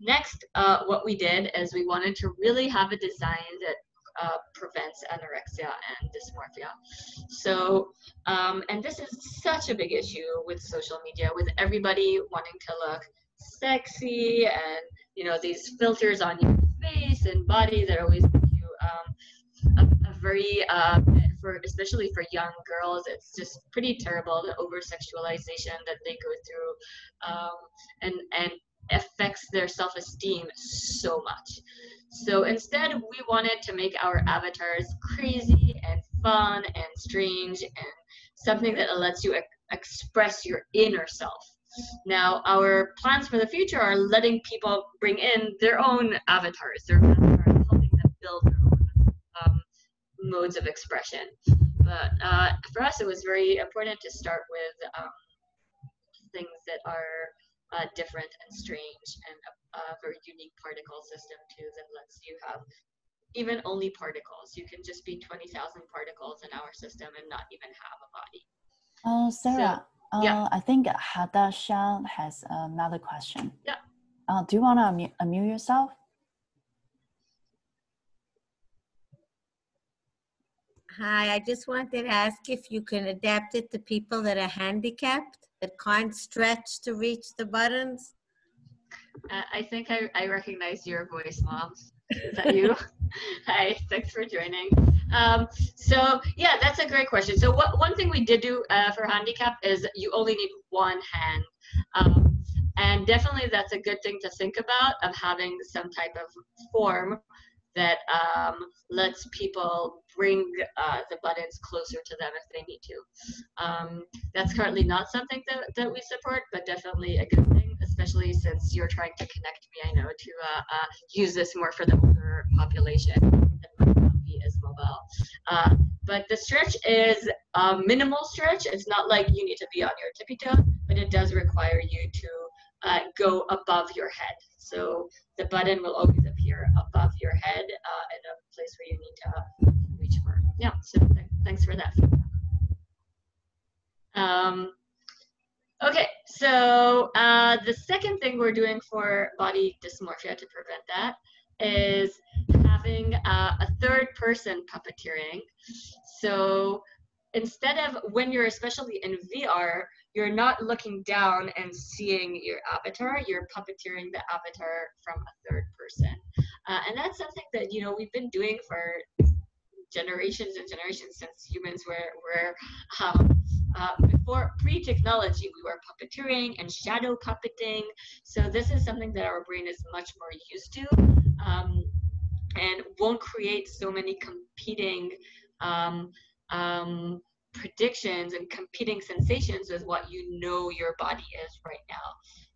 Next, uh, what we did is we wanted to really have a design that uh, prevents anorexia and dysmorphia. So, um, and this is such a big issue with social media, with everybody wanting to look sexy and you know these filters on your face and body that always give you um, a, a, very uh, for especially for young girls it's just pretty terrible the over sexualization that they go through um, and and affects their self-esteem so much so instead, we wanted to make our avatars crazy and fun and strange and something that lets you express your inner self. Now, our plans for the future are letting people bring in their own avatars, their avatars, helping them build their own um, modes of expression. But uh, for us, it was very important to start with um, things that are uh, different and strange and a, a, very unique particle system too that lets you have even only particles. You can just be 20,000 particles in our system and not even have a body. Uh, Sarah, so, yeah. Uh, I think Hadashan has another question. Yeah. Uh, do you want to unmute, unmute yourself? Hi, I just wanted to ask if you can adapt it to people that are handicapped that can't stretch to reach the buttons? Uh, I think I, I recognize your voice, Mom. Is that you? Hi, thanks for joining. Um, so yeah, that's a great question. So what, one thing we did do uh, for handicap is you only need one hand. Um, and definitely that's a good thing to think about of having some type of form that um, lets people bring uh, the buttons closer to them if they need to. Um, that's currently not something that, that we support, but definitely a good thing, especially since you're trying to connect me, I know, to uh, uh, use this more for the older population that might not be as mobile. Uh, but the stretch is a minimal stretch. It's not like you need to be on your tippy toe, but it does require you to uh, go above your head. So the button will always appear above your head uh, in a place where you need to reach for. Yeah, so th thanks for that. Um, okay, so uh, the second thing we're doing for body dysmorphia to prevent that is having uh, a third person puppeteering. So instead of when you're especially in VR, you're not looking down and seeing your avatar you're puppeteering the avatar from a third person. Uh, and that's something that you know we've been doing for generations and generations since humans were were um, uh, before pre-technology we were puppeteering and shadow puppeting. So this is something that our brain is much more used to um, and won't create so many competing um, um predictions and competing sensations with what you know your body is right now.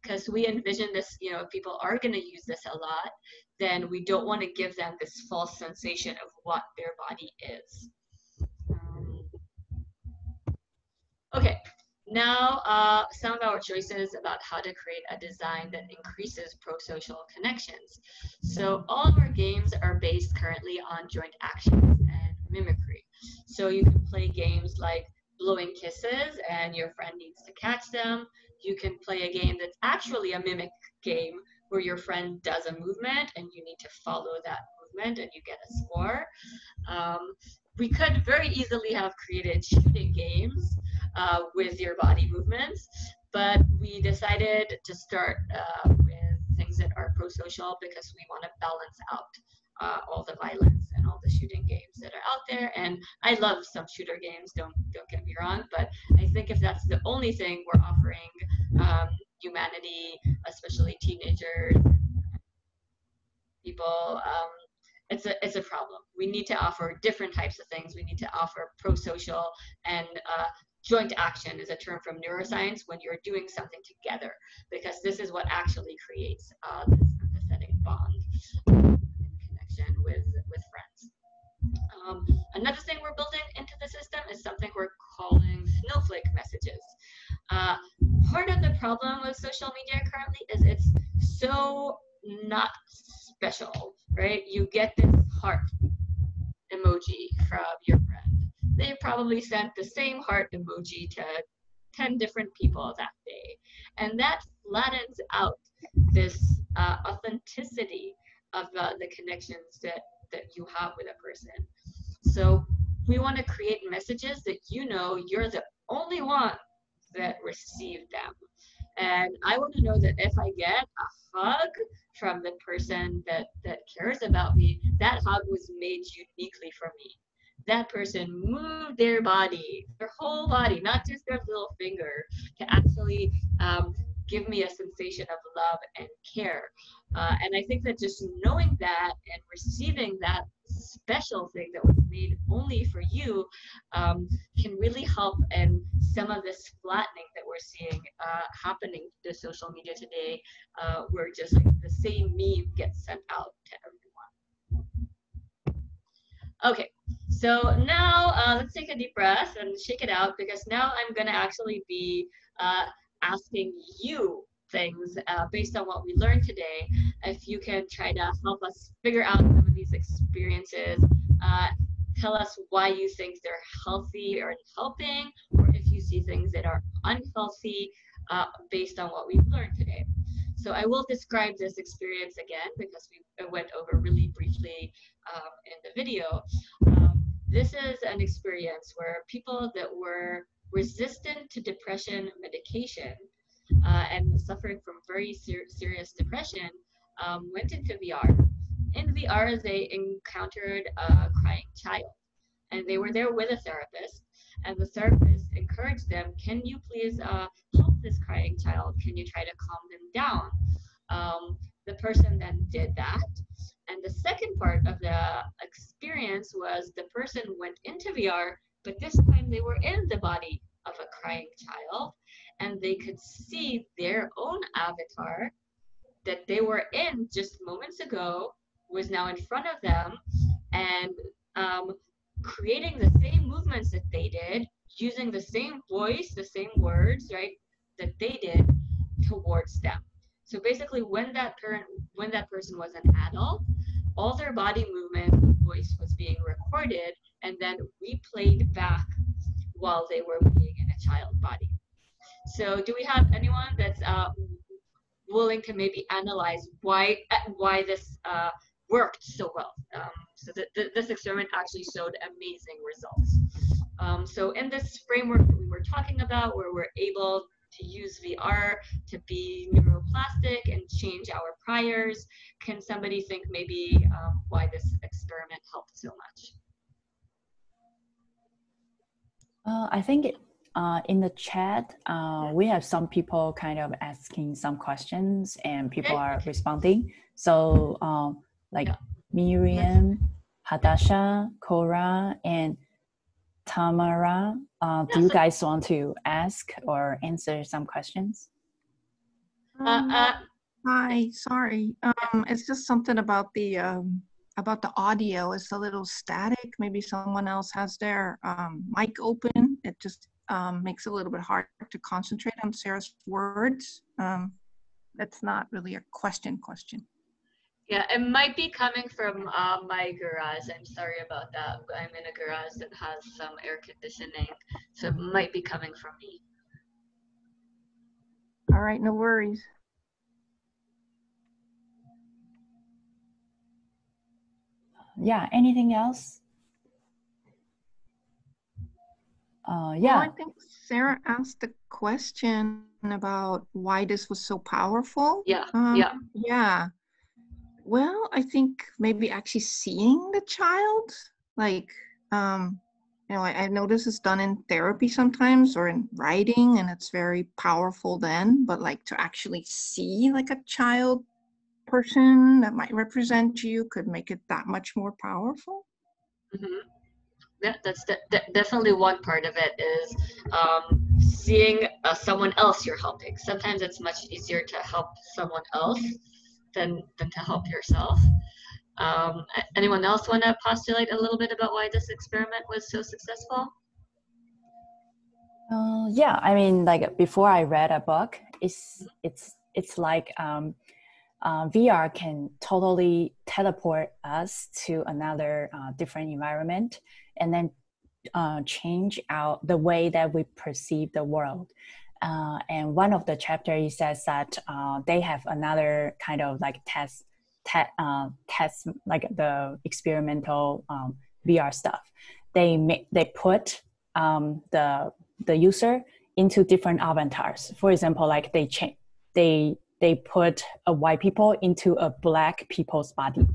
Because we envision this you know if people are going to use this a lot then we don't want to give them this false sensation of what their body is. Um, okay now uh, some of our choices about how to create a design that increases pro-social connections. So all of our games are based currently on joint actions and mimicry so you can play games like blowing kisses and your friend needs to catch them. You can play a game that's actually a mimic game where your friend does a movement and you need to follow that movement and you get a score. Um, we could very easily have created shooting games uh, with your body movements, but we decided to start uh, with things that are pro-social because we want to balance out uh, all the violence and all the shooting games that are out there. And I love some shooter games. Don't don't get me wrong, but I think if that's the only thing we're offering um, humanity, especially teenagers, people. Um, it's a it's a problem. We need to offer different types of things. We need to offer pro-social and uh, joint action is a term from neuroscience when you're doing something together because this is what actually creates uh, this empathetic bond connection with, with friends. Um, another thing we're building into the system is something we're calling snowflake messages. Uh, part of the problem with social media currently is it's so not special, right? You get this heart emoji from your friend. They probably sent the same heart emoji to 10 different people that day. And that flattens out this uh, authenticity uh, the connections that that you have with a person. So we want to create messages that you know you're the only one that received them. And I want to know that if I get a hug from the person that, that cares about me, that hug was made uniquely for me. That person moved their body, their whole body, not just their little finger, to actually um, give me a sensation of love and care. Uh, and I think that just knowing that and receiving that special thing that was made only for you um, can really help in some of this flattening that we're seeing uh, happening to social media today, uh, where just like the same meme gets sent out to everyone. Okay, so now uh, let's take a deep breath and shake it out because now I'm going to actually be uh, asking you things uh, based on what we learned today. If you can try to help us figure out some of these experiences, uh, tell us why you think they're healthy or helping, or if you see things that are unhealthy uh, based on what we've learned today. So I will describe this experience again because we went over really briefly um, in the video. Um, this is an experience where people that were resistant to depression medication uh, and suffering from very ser serious depression um, went into VR. In VR, they encountered a crying child, and they were there with a therapist. And the therapist encouraged them, "Can you please uh, help this crying child? Can you try to calm them down?" Um, the person then did that. And the second part of the experience was the person went into VR but this time they were in the body of a crying child and they could see their own avatar that they were in just moments ago was now in front of them and um, creating the same movements that they did using the same voice the same words right that they did towards them. So basically when that parent when that person was an adult all their body movement voice was being recorded and then replayed back while they were being in a child body. So do we have anyone that's uh, willing to maybe analyze why uh, why this uh, worked so well? Um, so th th this experiment actually showed amazing results. Um, so in this framework that we were talking about, where we're able to use VR to be neuroplastic and change our priors, can somebody think maybe um, why this experiment helped so much? Uh, I think uh, in the chat, uh, we have some people kind of asking some questions and people are responding. So um, like Miriam, Hadasha, Cora, and Tamara, uh, do you guys want to ask or answer some questions? Uh, uh, Hi, sorry. Um, it's just something about the um, about the audio. It's a little static. Maybe someone else has their um, mic open. It just um, makes it a little bit hard to concentrate on Sarah's words. Um, that's not really a question. Question. Yeah, it might be coming from uh, my garage. I'm sorry about that. I'm in a garage that has some air conditioning, so it might be coming from me. All right, no worries. Yeah, anything else? Uh, yeah. Well, I think Sarah asked the question about why this was so powerful. Yeah, Um, yeah. Yeah. Well, I think maybe actually seeing the child, like, um, you know, I, I know this is done in therapy sometimes or in writing, and it's very powerful then. But like to actually see like a child person that might represent you could make it that much more powerful. hmm Yeah, that's de- de- definitely one part of it is um, seeing uh, someone else you're helping. Sometimes it's much easier to help someone else than than to help yourself. Um, anyone else want to postulate a little bit about why this experiment was so successful? Uh, yeah, I mean, like before I read a book, it's it's it's like um, uh, VR can totally teleport us to another uh, different environment, and then uh, change out the way that we perceive the world. Uh, and one of the chapter he says that uh, they have another kind of like test, te- uh, test like the experimental um, VR stuff. They make they put um, the the user into different avatars. For example, like they change they they put a white people into a black people's body,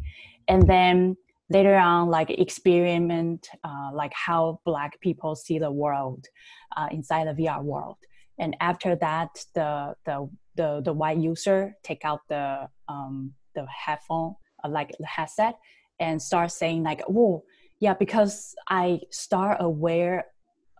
and then later on like experiment uh, like how black people see the world uh, inside the VR world. And after that, the the the, the white user take out the um, the headphone uh, like the headset and start saying like, oh yeah," because I start aware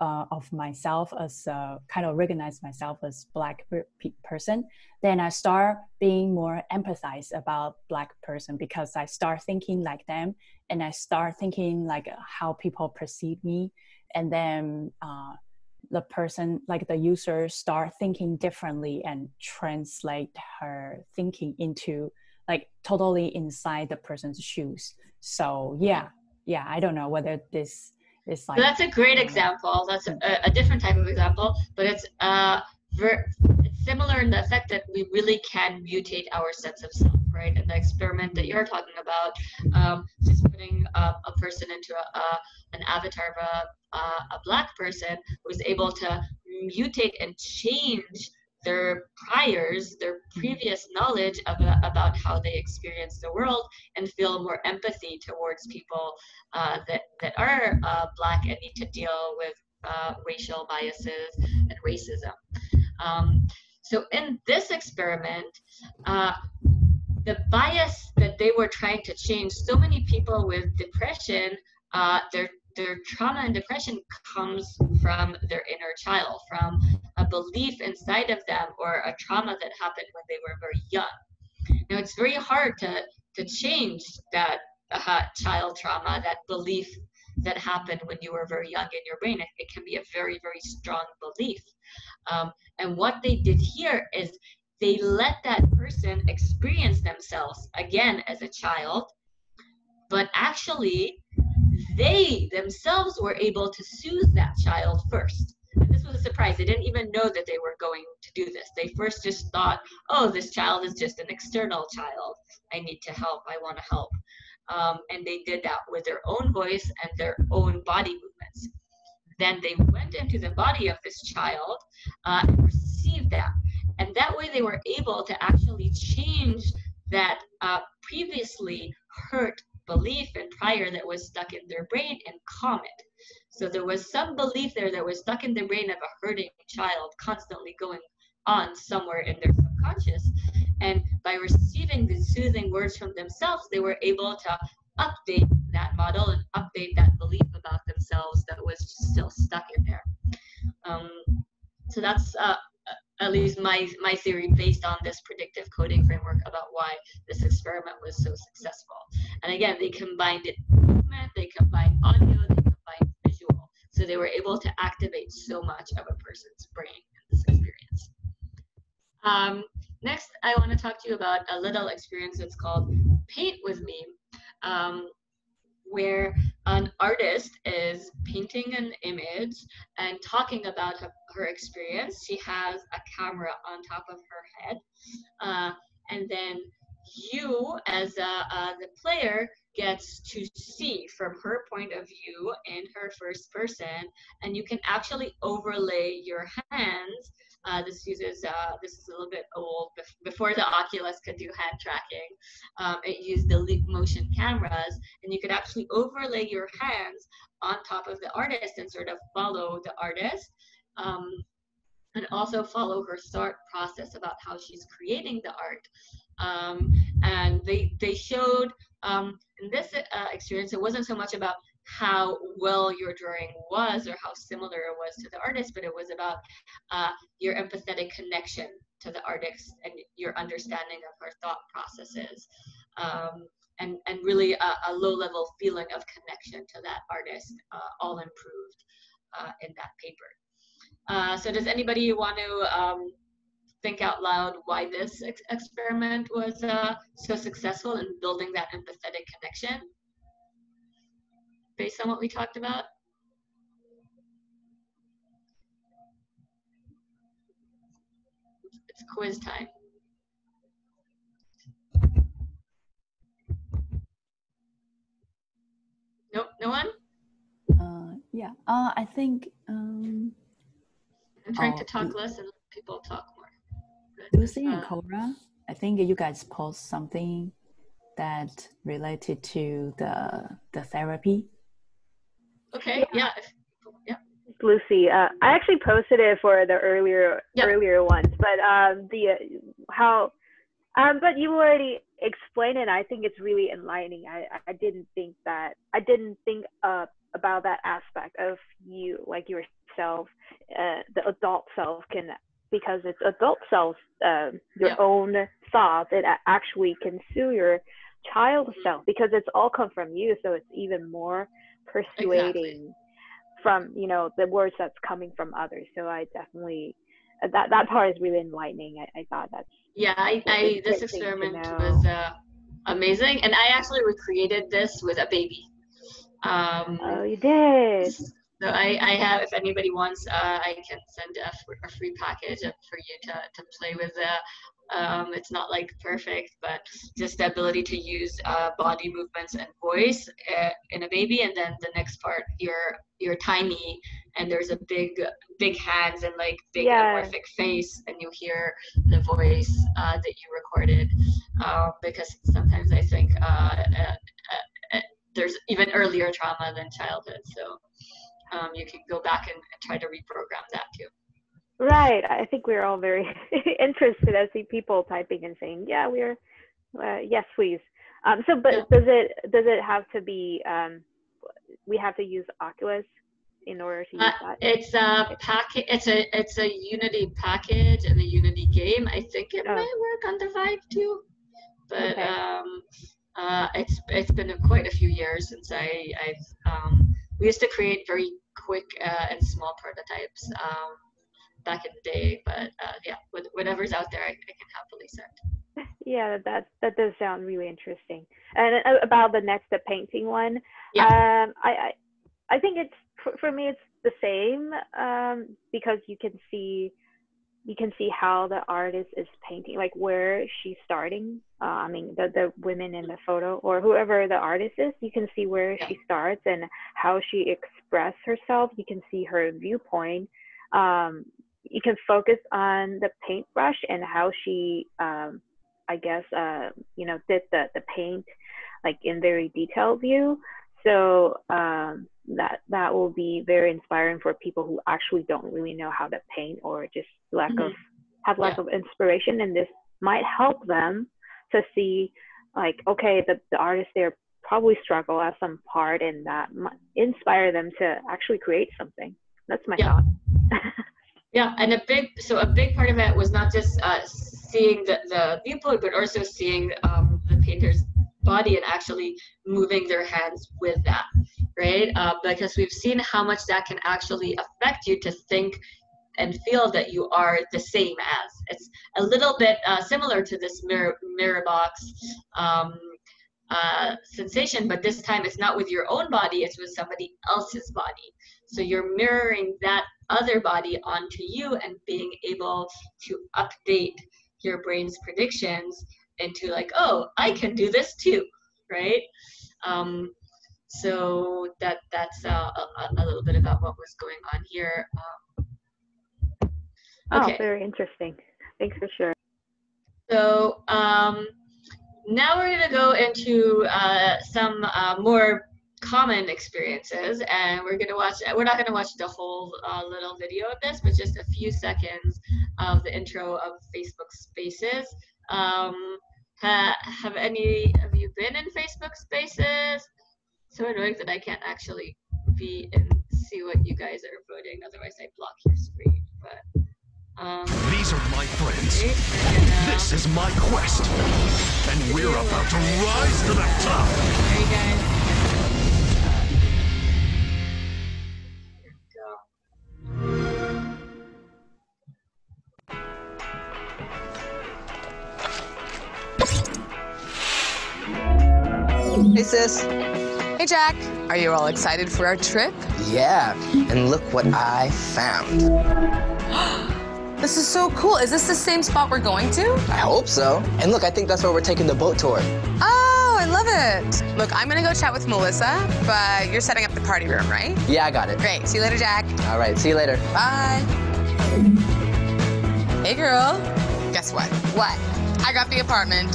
uh, of myself as uh, kind of recognize myself as black pe- person then i start being more empathized about black person because i start thinking like them and i start thinking like how people perceive me. And then uh, the person like the user start thinking differently and translate her thinking into like totally inside the person's shoes. So yeah yeah i don't know whether this is So that's a great example. That's a, a different type of example, but it's uh, ver- it's similar in the effect that we really can mutate our sense of self, right? And the experiment that you're talking about, um, just putting uh, a person into a, a, an avatar of a, a, a black person was able to mutate and change their priors, their previous knowledge about, about how they experience the world and feel more empathy towards people uh, that, that are uh, black and need to deal with uh, racial biases and racism. Um, so in this experiment, uh, the bias that they were trying to change, so many people with depression, uh, their their trauma and depression comes from their inner child, from a belief inside of them or a trauma that happened when they were very young. Now it's very hard to to change that uh, child trauma, that belief that happened when you were very young in your brain. It, it can be a very very strong belief. Um, and what they did here is they let that person experience themselves again as a child, but actually they themselves were able to soothe that child first. And this was a surprise. They didn't even know that they were going to do this. They first just thought, oh, this child is just an external child. I need to help. I want to help. Um, and they did that with their own voice and their own body movements. Then they went into the body of this child uh, and received that. And that way they were able to actually change that uh, previously hurt belief and prior that was stuck in their brain and calm it. So there was some belief there that was stuck in the brain of a hurting child constantly going on somewhere in their subconscious. And by receiving the soothing words from themselves, they were able to update that model and update that belief about themselves that was still stuck in there. Um, so that's uh, at least my my theory based on this predictive coding framework about why this experiment was so successful. And again, they combined it movement, they combined audio, they combined visual. So they were able to activate so much of a person's brain in this experience. Um, next, I want to talk to you about a little experience that's called Paint With Me. Um, where an artist is painting an image and talking about her, her experience. She has a camera on top of her head. Uh, and then you, as a, uh, the player, gets to see from her point of view in her first person. And you can actually overlay your hands uh, this uses, uh, this is a little bit old, before the Oculus could do hand tracking. Um, it used the Leap Motion cameras, and you could actually overlay your hands on top of the artist and sort of follow the artist. Um, and also follow her thought process about how she's creating the art. Um, and they they showed um, in this uh, experience, it wasn't so much about how well your drawing was or how similar it was to the artist, but it was about uh, your empathetic connection to the artist and your understanding of her thought processes. Um, and, and really a, a, low level feeling of connection to that artist, uh, all improved uh, in that paper. Uh, so does anybody want to um, think out loud why this ex experiment was uh, so successful in building that empathetic connection? Based on what we talked about? It's quiz time. Nope, no one? Uh, yeah, uh, I think. Um, I'm trying oh, to talk less and people talk more. Lucy and uh, Cora, I think you guys post something that related to the the therapy Okay. Yeah. Yeah. Lucy, uh, I actually posted it for the earlier yep. earlier ones, but um, the uh, how, um, but you already explained it. I think it's really enlightening. I I didn't think that I didn't think uh, about that aspect of you like yourself, uh, the adult self can because it's adult self, uh, your yep. own thoughts. It actually can sue your child self because it's all come from you. So it's even more persuading exactly. from you know the words that's coming from others. So i definitely that that part is really enlightening. I, I thought that's yeah i, I this experiment was uh, amazing. And i actually recreated this with a baby. Um oh you did? so I, I have, if anybody wants, uh, I can send a, a free package for you to, to play with uh, um, it's not like perfect, but just the ability to use uh, body movements and voice uh, in a baby, and then the next part, you're you're tiny, and there's a big big hands and like big yeah. amorphic face, and you hear the voice uh, that you recorded. Um, because sometimes I think uh, uh, uh, there's even earlier trauma than childhood, so um, you can go back and, and try to reprogram that too. Right. I think we're all very interested. I see people typing and saying, "Yeah, we're uh, yes, please." Um, so, but does it does it have to be? Um, we have to use Oculus in order to use uh, that. It's a package. It's a it's a Unity package and a Unity game. I think it oh. might work on the Vive too, but okay. um, uh, it's it's been quite a few years since I I've um, we used to create very quick uh, and small prototypes. Um, back in the day. But uh, yeah, whatever's out there, I, I, can happily send. Yeah, that that does sound really interesting. And uh, about the next the painting one, yeah. um, I, I I think it's for, for me it's the same um, because you can see you can see how the artist is painting, like where she's starting. Uh, I mean, the the women in the photo or whoever the artist is, you can see where yeah. she starts and how she expressed herself. You can see her viewpoint. Um, you can focus on the paintbrush and how she um, i guess uh, you know did the, the paint like in very detailed view so um, that that will be very inspiring for people who actually don't really know how to paint or just lack mm-hmm. of have lack yeah. of inspiration and this might help them to see like okay the, the artist they're probably struggle at some part and that might inspire them to actually create something. That's my yeah. thought. yeah, and a big so a big part of it was not just uh, seeing the, the viewpoint, but also seeing um, the painter's body and actually moving their hands with that, right? Uh, because we've seen how much that can actually affect you to think and feel that you are the same as. It's a little bit uh, similar to this mirror mirror box um, uh, sensation, but this time it's not with your own body; it's with somebody else's body. So you're mirroring that other body onto you and being able to update your brain's predictions into like, oh, I can do this too, right? Um, so that that's uh, a, a, little bit about what was going on here. Um, okay. Oh, very interesting. Thanks for sharing. So um, now we're going to go into uh, some uh, more common experiences and we're going to watch we're not going to watch the whole uh, little video of this but just a few seconds of the intro of facebook spaces um, ha, have any of you been in facebook spaces so annoying that i can't actually be and see what you guys are voting otherwise i block your screen but um, These are my friends. This is my quest. And we're about to rise to the top. There you guys. Hey, sis. Hey, Jack. Are you all excited for our trip? Yeah, and look what I found. this is so cool. Is this the same spot we're going to? I hope so. And look, I think that's where we're taking the boat tour. Oh, I love it. Look, I'm gonna go chat with Melissa, but you're setting up the party room, right? Yeah, I got it. Great. See you later, Jack. All right, see you later. Bye. Hey, girl. Guess what? What? I got the apartment.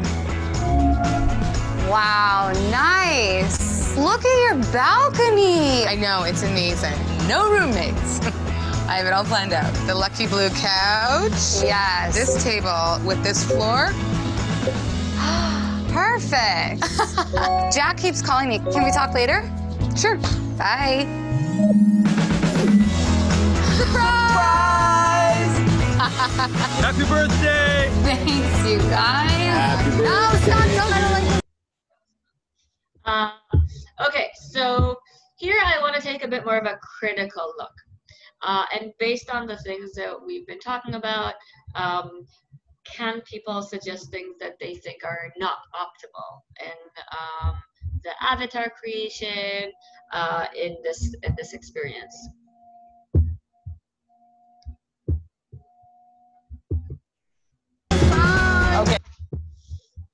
Wow, nice. Look at your balcony. I know, it's amazing. No roommates. I have it all planned out. The lucky blue couch. Yes. This table with this floor. Perfect. Jack keeps calling me. Can we talk later? Sure. Bye. Surprise! Happy birthday! Thanks, you guys. Happy birthday. Oh, uh, okay, so here I want to take a bit more of a critical look. Uh, and based on the things that we've been talking about, um, can people suggest things that they think are not optimal in um, the avatar creation uh, in this in this experience? Okay.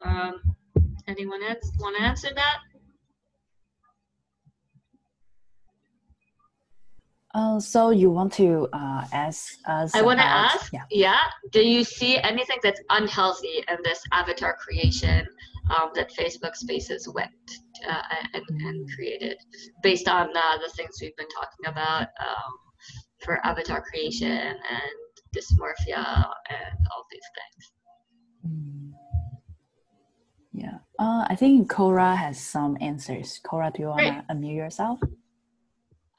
Um, anyone else want to answer that? Uh, so you want to uh, ask us? I want to ask. Yeah. Yeah. Do you see anything that's unhealthy in this avatar creation um, that Facebook Spaces went uh, and, and created, based on uh, the things we've been talking about um, for avatar creation and dysmorphia and all these things? Yeah. Uh, I think Cora has some answers. Cora, do you want to unmute yourself?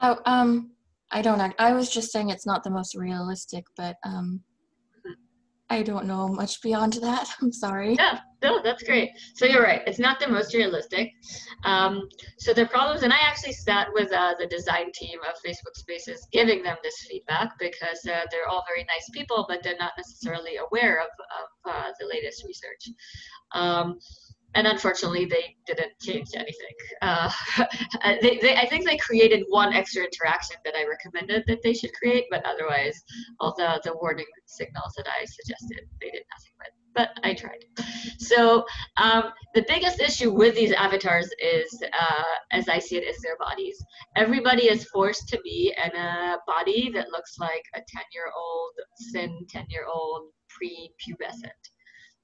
Oh, um, I don't act. I was just saying it's not the most realistic, but um, I don't know much beyond that. I'm sorry. Yeah, no, that's great. So you're right. It's not the most realistic. Um, so the problems, and I actually sat with uh, the design team of Facebook Spaces, giving them this feedback because uh, they're all very nice people, but they're not necessarily aware of, of uh, the latest research. Um, and unfortunately, they didn't change anything. Uh, they, they, I think they created one extra interaction that I recommended that they should create, but otherwise, all the, the warning signals that I suggested, they did nothing with. But I tried. So um, the biggest issue with these avatars is, uh, as I see it, is their bodies. Everybody is forced to be in a body that looks like a 10-year-old, thin 10-year-old pre-pubescent.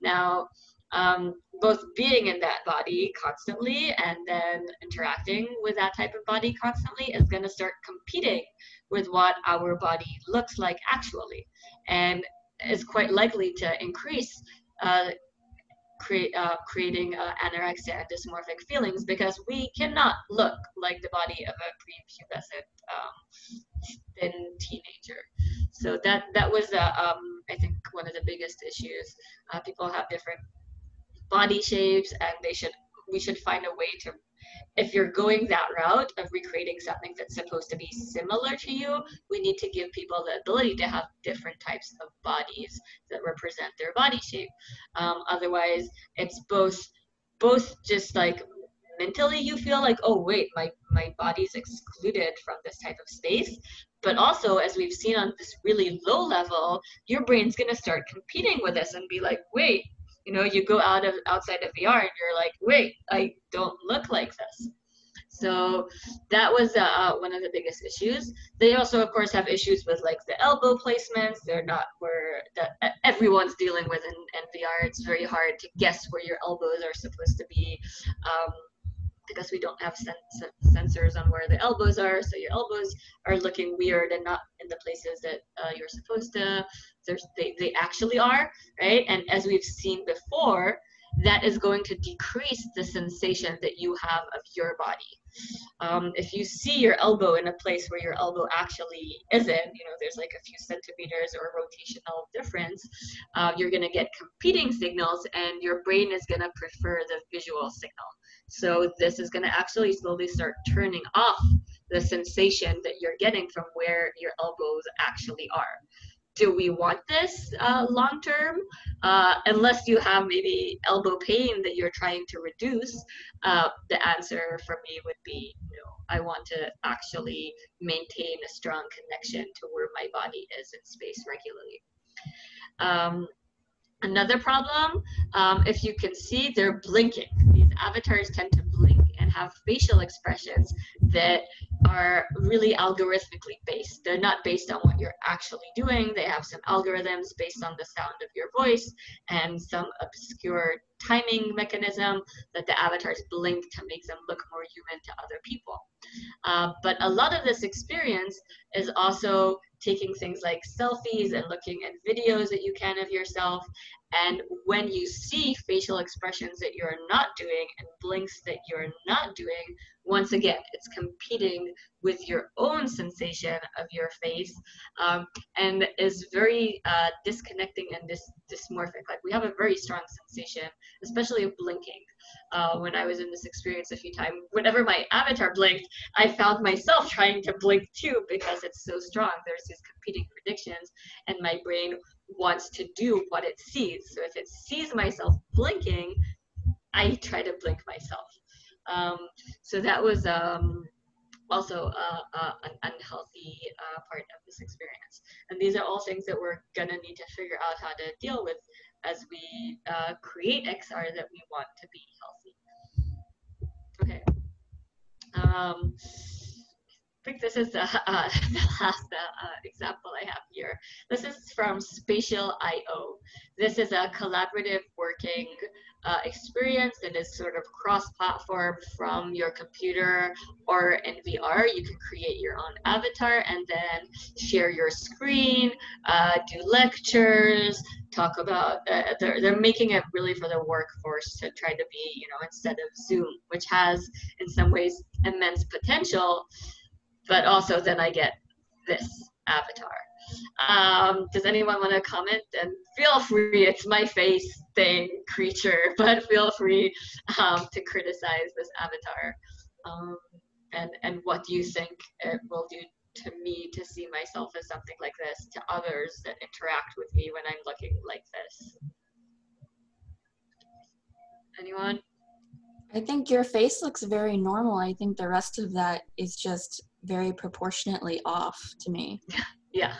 Now, um, both being in that body constantly and then interacting with that type of body constantly is going to start competing with what our body looks like actually and is quite likely to increase uh, create uh, creating uh, anorexia and dysmorphic feelings because we cannot look like the body of a prepubescent um, thin teenager. So that that was uh, um, I think one of the biggest issues. Uh, people have different body shapes, and they should we should find a way to if you're going that route of recreating something that's supposed to be similar to you, we need to give people the ability to have different types of bodies that represent their body shape. Um, otherwise, it's both both just like mentally you feel like oh wait my my body's excluded from this type of space but also as we've seen on this really low level your brain's going to start competing with this and be like wait you know you go out of outside of vr and you're like wait i don't look like this. So that was uh, uh, one of the biggest issues. They also of course have issues with like the elbow placements. They're not where that everyone's dealing with in, in vr it's very hard to guess where your elbows are supposed to be um, because we don't have sens- sensors on where the elbows are. So your elbows are looking weird and not in the places that uh, you're supposed to. There's, they, they actually are, right? And as we've seen before, that is going to decrease the sensation that you have of your body. Um, if you see your elbow in a place where your elbow actually isn't, you know, there's like a few centimeters or rotational difference, uh, you're going to get competing signals and your brain is going to prefer the visual signal. So this is going to actually slowly start turning off the sensation that you're getting from where your elbows actually are. Do we want this uh, long term? Uh, unless you have maybe elbow pain that you're trying to reduce, uh, the answer for me would be no. I want to actually maintain a strong connection to where my body is in space regularly. Um, Another problem, um, if you can see, they're blinking. These avatars tend to blink and have facial expressions that are really algorithmically based. They're not based on what you're actually doing. They have some algorithms based on the sound of your voice and some obscure timing mechanism that the avatars blink to make them look more human to other people. Uh, but a lot of this experience is also taking things like selfies and looking at videos that you can of yourself. And when you see facial expressions that you're not doing and blinks that you're not doing, once again, it's competing with your own sensation of your face um, and is very uh, disconnecting and dis- dysmorphic. Like we have a very strong sensation, especially of blinking. Uh, when I was in this experience a few times, whenever my avatar blinked, I found myself trying to blink too because it's so strong. There's these competing predictions, and my brain wants to do what it sees. So if it sees myself blinking, I try to blink myself. Um, so that was um, also uh, uh, an unhealthy uh, part of this experience. And these are all things that we're gonna need to figure out how to deal with as we uh, create XR that we want to be healthy. Okay. Um, think this is the, uh, the last uh, example I have here. This is from Spatial IO. This is a collaborative working uh, experience that is sort of cross-platform from your computer or in VR. You can create your own avatar and then share your screen, uh, do lectures, talk about. Uh, they're they're making it really for the workforce to try to be, you know, instead of Zoom, which has in some ways immense potential, but also then I get this avatar. Um, does anyone want to comment? And feel free, it's my face thing, creature, but feel free um, to criticize this avatar. Um, and, and what do you think it will do to me to see myself as something like this, to others that interact with me when I'm looking like this? Anyone? I think your face looks very normal. I think the rest of that is just very proportionately off to me. yeah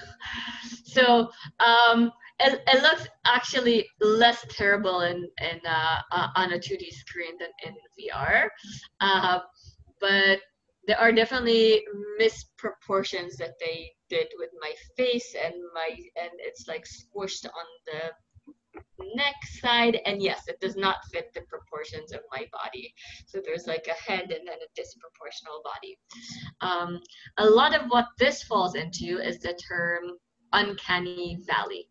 so um it, it looks actually less terrible in in uh, uh, on a 2d screen than in vr uh, but there are definitely misproportions that they did with my face and my and it's like squished on the neck side and yes it does not fit the proportions of my body. So there's like a head and then a disproportional body. Um, a lot of what this falls into is the term uncanny valley.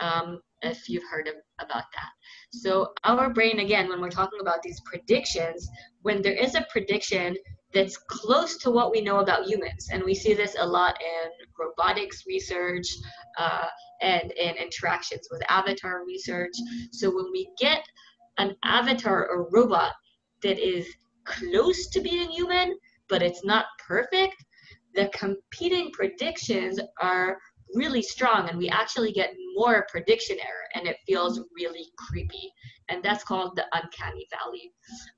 Um, if you've heard of, about that. So our brain, again, when we're talking about these predictions, when there is a prediction that's close to what we know about humans, and we see this a lot in robotics research uh, and in interactions with avatar research. So when we get an avatar or robot that is close to being human, but it's not perfect, the competing predictions are really strong and we actually get more prediction error and it feels really creepy and that's called the uncanny valley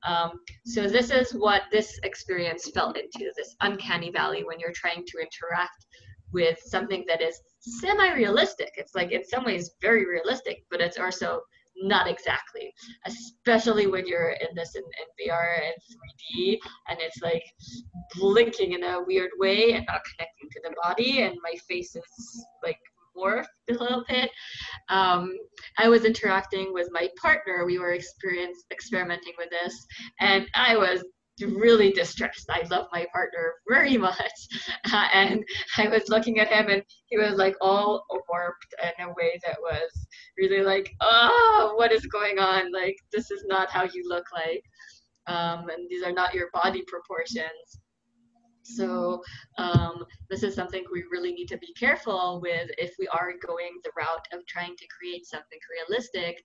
um, so this is what this experience fell into this uncanny valley when you're trying to interact with something that is semi-realistic. It's like in some ways very realistic but it's also not exactly especially when you're in this in, in vr and 3d and it's like blinking in a weird way and not connecting to the body and my face is like morphed a little bit. Um, i was interacting with my partner. We were experience experimenting with this and i was really distressed. I love my partner very much. Uh, and I was looking at him and he was like all warped in a way that was really like, oh, what is going on? Like, this is not how you look like. Um, and these are not your body proportions. So um, this is something we really need to be careful with if we are going the route of trying to create something realistic,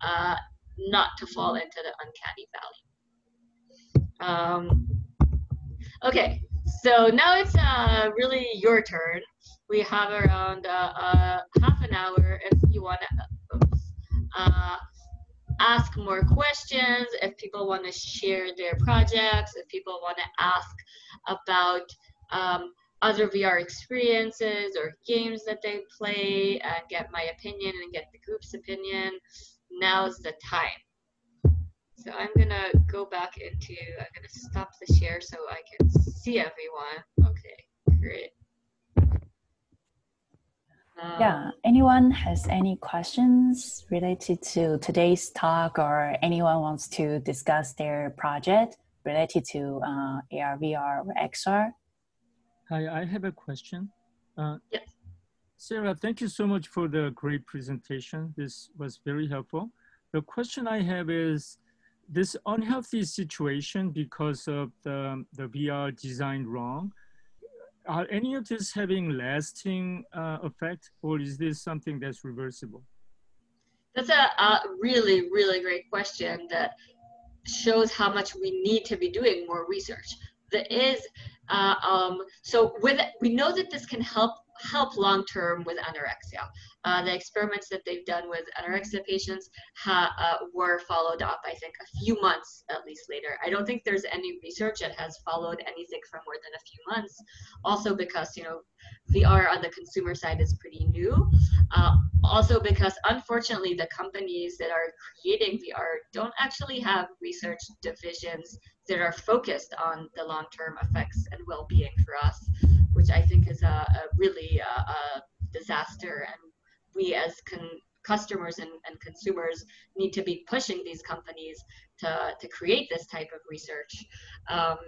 uh, not to fall into the uncanny valley. Um, okay, so now it's uh, really your turn. We have around uh, uh, half an hour if you want to uh, ask more questions, if people want to share their projects, if people want to ask about um, other VR experiences or games that they play and get my opinion and get the group's opinion, now's the time. So I'm gonna go back into, I'm gonna stop the share so I can see everyone. Okay, great. Um, yeah, anyone has any questions related to today's talk or anyone wants to discuss their project related to uh, AR, VR, or XR? Hi, I have a question. Uh, yes. Sarah, thank you so much for the great presentation. This was very helpful. The question I have is, this unhealthy situation because of the, the VR designed wrong, are any of this having lasting uh, effect or is this something that's reversible? That's a, a really, really great question that shows how much we need to be doing more research. There is, uh, um, so with we know that this can help help long term with anorexia. Uh, the experiments that they've done with anorexia patients ha, uh, were followed up, I think, a few months at least later. I don't think there's any research that has followed anything for more than a few months. Also because, you know, VR on the consumer side is pretty new. Uh, also because, unfortunately, the companies that are creating VR don't actually have research divisions that are focused on the long-term effects and well-being for us, which I think is a, a really a, a disaster and we as con- customers and, and consumers need to be pushing these companies to, to create this type of research. Um,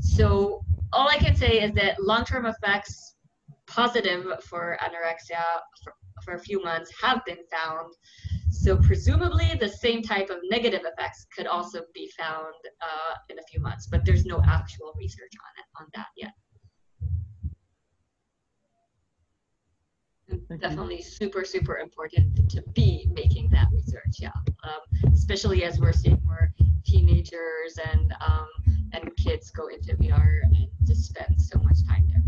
so all I can say is that long-term effects positive for anorexia for, for a few months have been found. So presumably the same type of negative effects could also be found uh, in a few months, but there's no actual research on it on that yet. Definitely super super important to be making that research yeah. Um, especially as we're seeing more teenagers and um, and kids go into vr and just spend so much time there.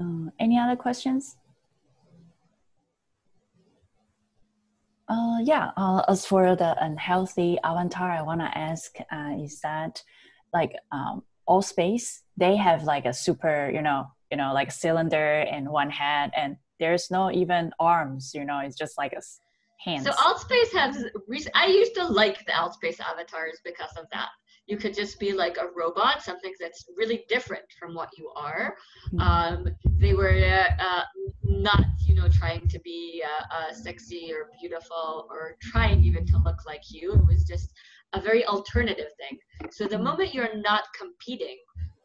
Uh, any other questions? Uh, yeah, uh, as for the unhealthy avatar, I want to ask uh, is that like um, Altspace, they have like a super, you know, you know like cylinder in one hand and there's no even arms you know it's just like a hand so Altspace has i used to like the Altspace avatars because of that. You could just be like a robot something that's really different from what you are. Mm-hmm. um, they were uh, not you know trying to be uh, uh, sexy or beautiful or trying even to look like you. It was just a very alternative thing. So the mm-hmm. moment you're not competing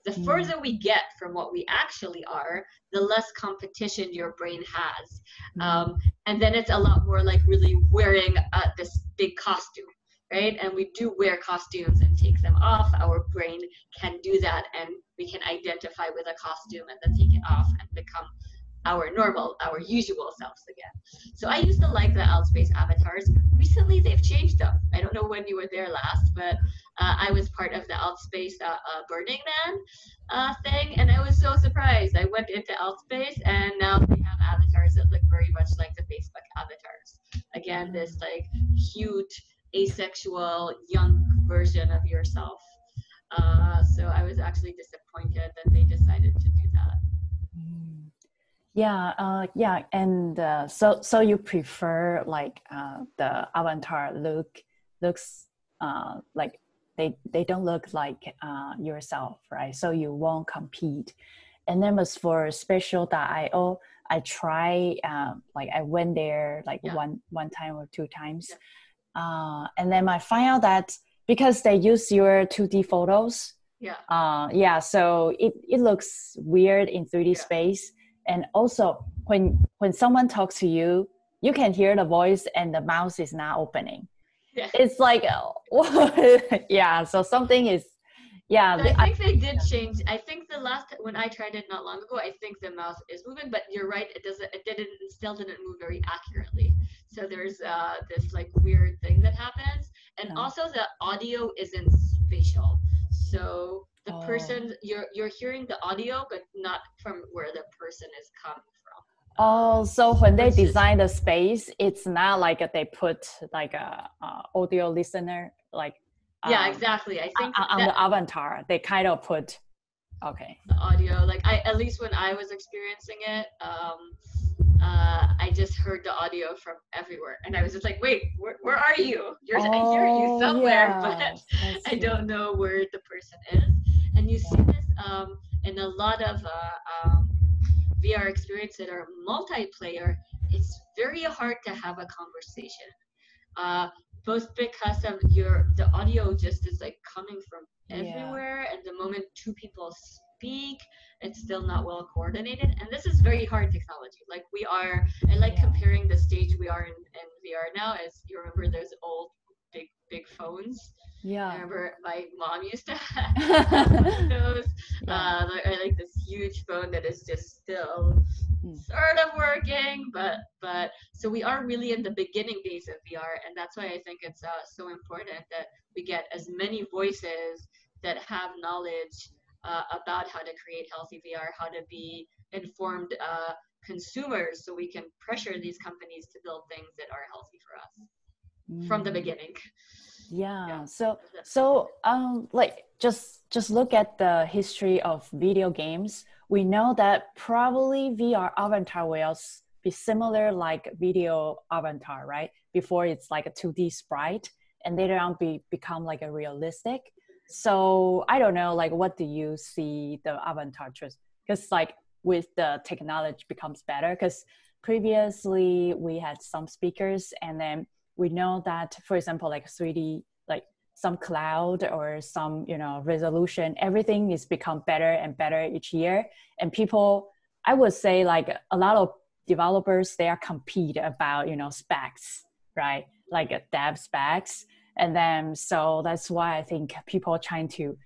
the Mm. further we get from what we actually are, the less competition your brain has. Um, and then it's a lot more like really wearing uh, this big costume, right? And we do wear costumes and take them off. Our brain can do that, and we can identify with a costume and then take it off and become our normal, our usual selves again. So I used to like the Altspace avatars. Recently, they've changed them. I don't know when you were there last, but uh, I was part of the Altspace uh, uh, Burning Man uh, thing, and I was so surprised. I went into Altspace, and now they have avatars that look very much like the Facebook avatars. Again, this like cute, asexual, young version of yourself. Uh, so I was actually disappointed that they decided to do that. Yeah, uh, yeah, and uh, so so you prefer like uh, the avatar look looks uh, like they they don't look like uh, yourself, right? So you won't compete. And then as for Spatial.io, I try um, like I went there like Yeah. one one time or two times, uh, and then I find out that because they use your two D photos, Yeah. uh, yeah so it, it looks weird in 3d space and also when when someone talks to you you can hear the voice and the mouth is not opening Yeah. it's like yeah so something is yeah I think they did change. I think the last when I tried it not long ago, I think the mouth is moving, but you're right. It doesn't. It didn't. It still didn't move very accurately. So there's uh, this like weird thing that happens, and also the audio isn't spatial. So the Oh. person you're you're hearing the audio, but not from where the person is coming from. oh so when they design the space it's not like they put like a, uh audio listener like yeah, um, exactly. I think on that- the avatar they kind of put okay the audio like i at least when i was experiencing it um uh i just heard the audio from everywhere and i was just like wait where, where are you you're i hear you Oh, somewhere yeah, but I i don't know where the person is and you see this um in a lot of uh um vr experience that are multiplayer it's very hard to have a conversation. Uh both because of your the audio just is like coming from Yeah. everywhere and the moment two people speak it's still not well coordinated. And this is very hard technology. Like we are i like comparing the stage we are in, in vr now. As you remember those old big big phones. Yeah. I remember my mom used to have those. Uh, like- I like this huge phone that is just still sort of working, but but so we are really in the beginning days of VR, and that's why I think it's uh, so important that we get as many voices that have knowledge uh, about how to create healthy VR, how to be informed uh, consumers, so we can pressure these companies to build things that are healthy for us from the Mm. beginning. yeah so so um like just just look at the history of video games. We know that probably vr avatar will be similar like video avatar right? Before it's like a 2d sprite and later on be become like a realistic. So i don't know like what do you see the avatar choice? Because like with the technology becomes better because previously we had some speakers and then we know that for example like 3d like some cloud or some you know resolution everything is become better and better each year. And people i would say like a lot of developers they are compete about you know specs right? Like uh, dev specs. And then so that's why i think people are trying to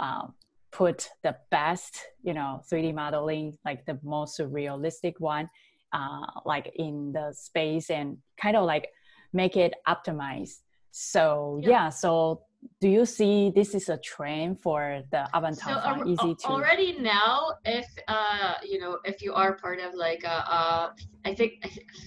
um, put the best you know 3d modeling like the most realistic one uh, like in the space and kind of like make it optimized so yeah, so do you see this is a trend for the avatar So al- easy to already now, if uh, you know, if you are part of like a, uh, I think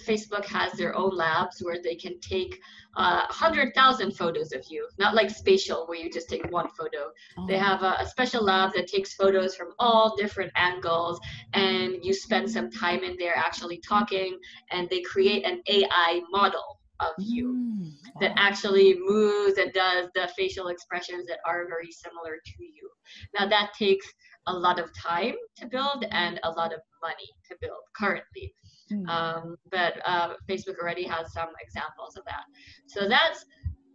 Facebook has their own labs where they can take uh, hundred thousand photos of you, not like spatial where you just take one photo. They Oh. have a, a special lab that takes photos from all different angles, and you spend some time in there actually talking, and they create an AI model of you Mm, that actually moves and does the facial expressions that are very similar to you. Now that takes a lot of time to build and a lot of money to build currently. Hmm. Um, but uh, Facebook already has some examples of that. So that's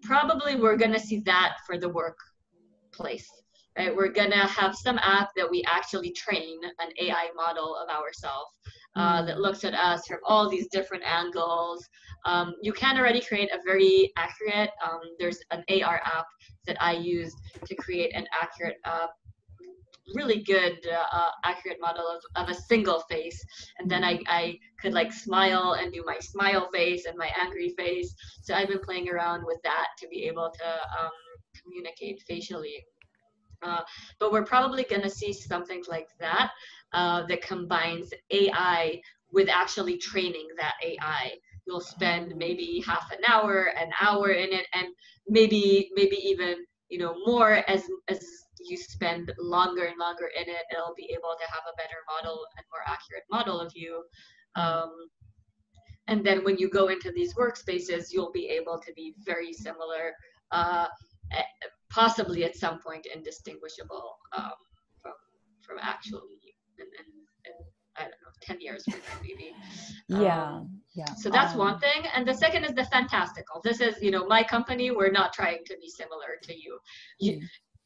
probably we're gonna see that for the workplace. Right? We're gonna have some app that we actually train an AI model of ourselves uh, that looks at us from all these different angles. Um, you can already create a very accurate, um, there's an AR app that I used to create an accurate uh, really good uh, uh, accurate model of, of a single face and then I, I could like smile and do my smile face and my angry face so i've been playing around with that to be able to um, communicate facially uh, but we're probably going to see something like that uh, that combines ai with actually training that ai you'll spend maybe half an hour an hour in it and maybe maybe even you know more as as you spend longer and longer in it, it'll be able to have a better model and more accurate model of you. Um, and then when you go into these workspaces, you'll be able to be very similar, uh, possibly at some point indistinguishable um, from from actually in, in, in, I don't know, 10 years from now, maybe. Yeah, um, yeah. So that's um, one thing. And the second is the fantastical. This is, you know, my company, we're not trying to be similar to you. you mm.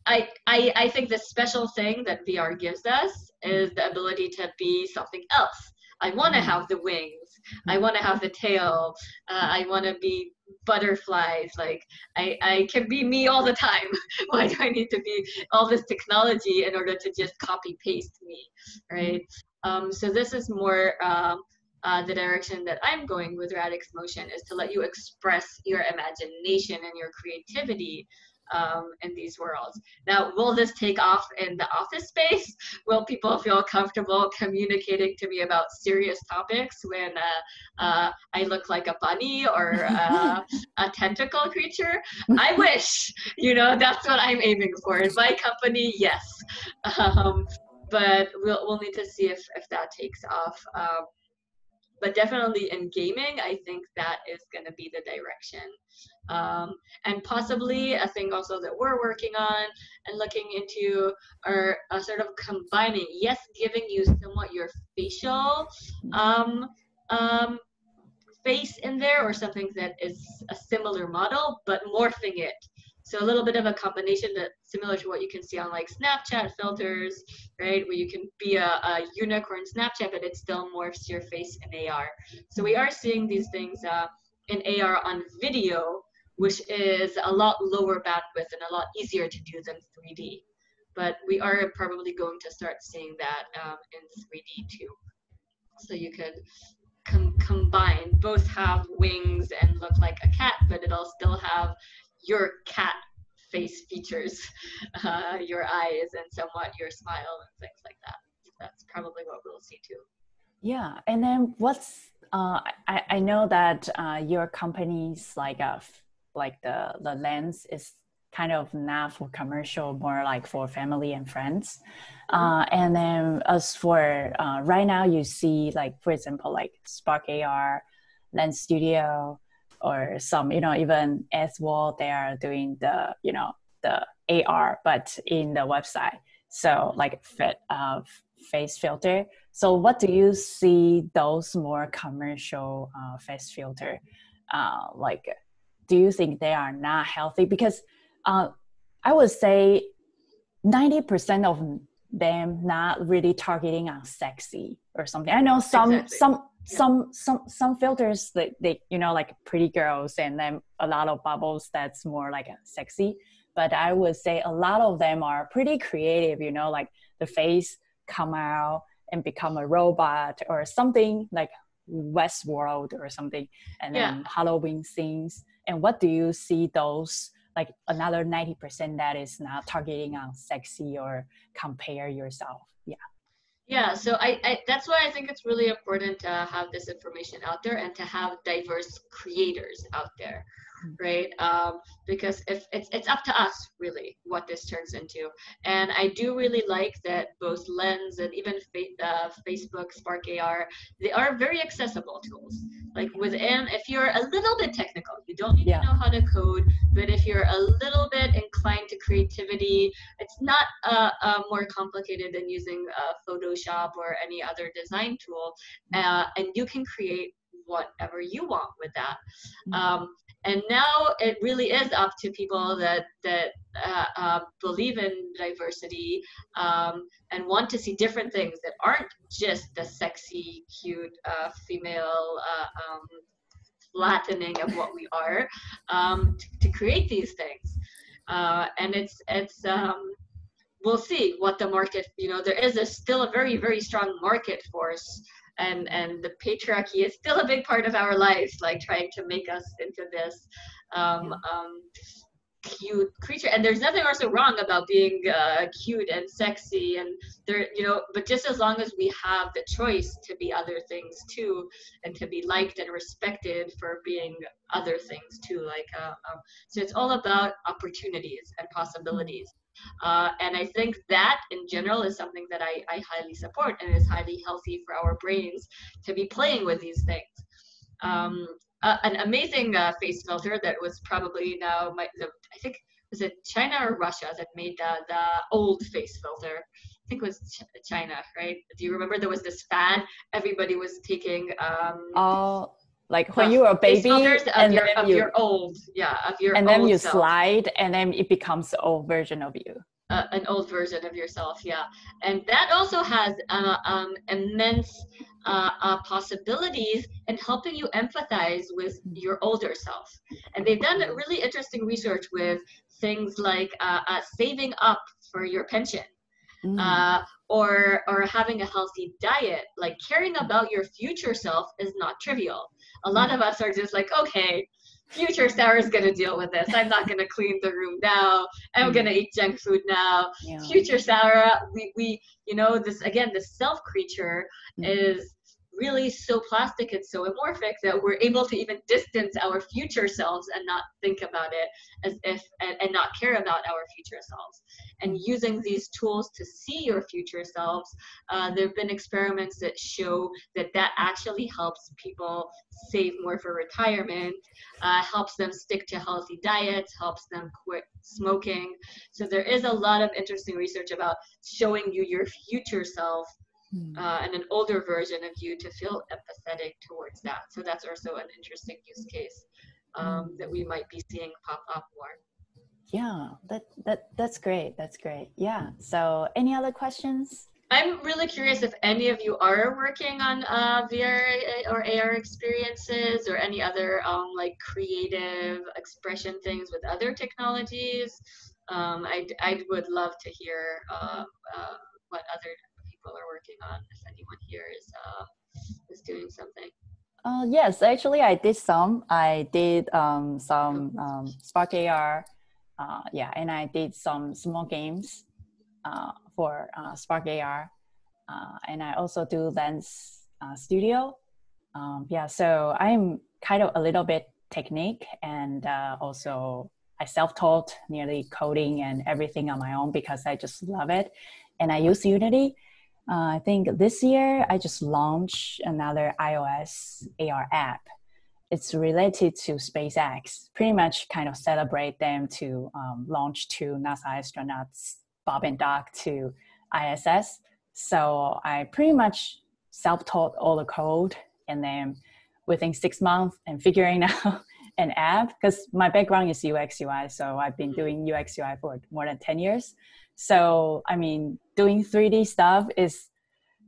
I, I, I think the special thing that VR gives us is the ability to be something else. I want to mm. have the wings. I mm. want to have the tail. Uh, I want to be butterflies. Like I, I can be me all the time. Why do I need to be all this technology in order to just copy paste me, right? Um, so this is more um, uh, the direction that I'm going with Radix Motion is to let you express your imagination and your creativity um, in these worlds. Now, will this take off in the office space? Will people feel comfortable communicating to me about serious topics when uh, uh, I look like a bunny or uh, a tentacle creature? I wish, you know, that's what I'm aiming for. In my company, yes. Um, but we'll, we'll need to see if, if that takes off. Um, but definitely in gaming, I think that is going to be the direction. Um, and possibly a thing also that we're working on and looking into are uh, sort of combining, yes, giving you somewhat your facial um, um, face in there or something that is a similar model, but morphing it so a little bit of a combination that similar to what you can see on like Snapchat filters, right? Where you can be a, a unicorn Snapchat, but it still morphs your face in AR. So we are seeing these things uh, in AR on video, which is a lot lower bandwidth and a lot easier to do than 3D. But we are probably going to start seeing that um, in 3D too. So you could com combine, both have wings and look like a cat, but it'll still have your cat face features, uh, your eyes, and somewhat your smile and things like that. That's probably what we'll see too. Yeah, and then what's uh, I I know that uh, your company's like a uh, like the the lens is kind of not for commercial, more like for family and friends. Mm-hmm. Uh, and then as for uh, right now, you see like for example like Spark AR, Lens Studio, or some you know even as well they are doing the you know the AR but in the website so like fit uh, face filter so what do you see those more commercial uh, face filter uh, like do you think they are not healthy because uh, I would say 90% of them not really targeting on sexy or something. I know some exactly. some some some some filters that they you know like pretty girls and then a lot of bubbles that's more like sexy. But i would say a lot of them are pretty creative you know like the face come out and become a robot or something like westworld or something. And then halloween scenes. And what do you see those like another 90% that is not targeting on sexy or compare yourself? Yeah yeah, so I, I, that's why I think it's really important to have this information out there and to have diverse creators out there right? Um, because if it's it's up to us really what this turns into. And I do really like that both Lens and even fa- uh, Facebook Spark AR they are very accessible tools. Like within, if you're a little bit technical, you don't need yeah. to know how to code, but if you're a little bit inclined to creativity, it's not uh, uh, more complicated than using uh, Photoshop or any other design tool, uh, and you can create whatever you want with that. Mm-hmm. Um, and now it really is up to people that that uh, uh, believe in diversity um, and want to see different things that aren't just the sexy, cute uh, female uh, um, flattening of what we are um, to, to, create these things. Uh, and it's it's um, we'll see what the market. You know, there is a, still a very very strong market force and and the patriarchy is still a big part of our lives like trying to make us into this um, um, cute creature. And there's nothing also wrong about being uh, cute and sexy and there you know but just as long as we have the choice to be other things too and to be liked and respected for being other things too like uh, um, so it's all about opportunities and possibilities uh, and I think that in general is something that I, I highly support and is highly healthy for our brains to be playing with these things. Um, uh, an amazing uh, face filter that was probably now, my, the, I think, was it China or Russia that made the, the old face filter? I think it was Ch- China, right? Do you remember there was this fad? Everybody was taking. Um, oh, like when you were a baby and your, then of you, your old yeah of your and then you self. slide and then it becomes the old version of you. Uh, an old version of yourself yeah. And that also has uh, um, immense uh, uh possibilities in helping you empathize with your older self. And they've done really interesting research with things like uh, uh, saving up for your pension mm. or or having a healthy diet. Like caring about your future self is not trivial a lot of us are just like, okay, future Sarah's gonna deal with this. I'm not gonna clean the room now. I'm gonna eat junk food now. Yeah. Future Sarah, we, we, you know, this again, the self creature mm-hmm. is really so plastic and so amorphic that we're able to even distance our future selves and not think about it as if and, and not care about our future selves. And using these tools to see your future selves uh, there have been experiments that show that that actually helps people save more for retirement uh, helps them stick to healthy diets helps them quit smoking. So there is a lot of interesting research about showing you your future self Hmm. uh, and an older version of you to feel empathetic towards that. So that's also an interesting use case um, that we might be seeing pop up more. Yeah, that that that's great. That's great. Yeah. So, any other questions? I'm really curious if any of you are working on uh, VR or AR experiences or any other um, like creative expression things with other technologies. Um, I I would love to hear uh, uh, what other people are working on if anyone here is uh, is doing something uh, yes actually i did some i did um, some um, spark ar uh, yeah and i did some small games uh, for uh, spark ar uh, and i also do lens uh, studio um, yeah so i'm kind of a little bit technique and uh, also I self-taught nearly coding and everything on my own because I just love it. And I use Unity. Uh, I think this year I just launched another iOS AR app. It's related to SpaceX. Pretty much kind of celebrate them to um, launch two NASA astronauts, Bob and Doug, to ISS. So I pretty much self-taught all the code, and then within six months and figuring out an app because my background is UX UI, so I've been doing UX UI for more than ten years. So, I mean, doing 3D stuff is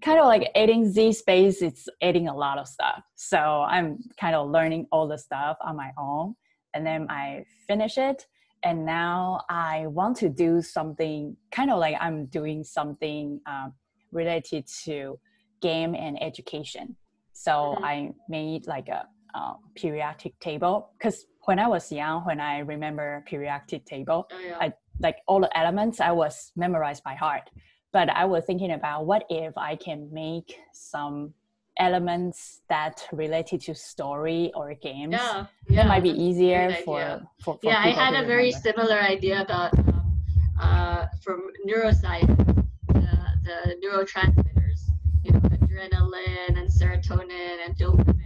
kind of like adding Z space, it's adding a lot of stuff. So I'm kind of learning all the stuff on my own. And then I finish it. And now I want to do something kind of like I'm doing something um, related to game and education. So mm-hmm. I made like a uh, periodic table because when I was young, when I remember periodic table, oh, yeah. I like all the elements I was memorized by heart. But I was thinking about what if I can make some elements that related to story or games. Yeah, yeah might be easier for, for, for, Yeah, I had a very similar idea about um, uh, from neuroscience, the, the neurotransmitters, you know, adrenaline and serotonin and dopamine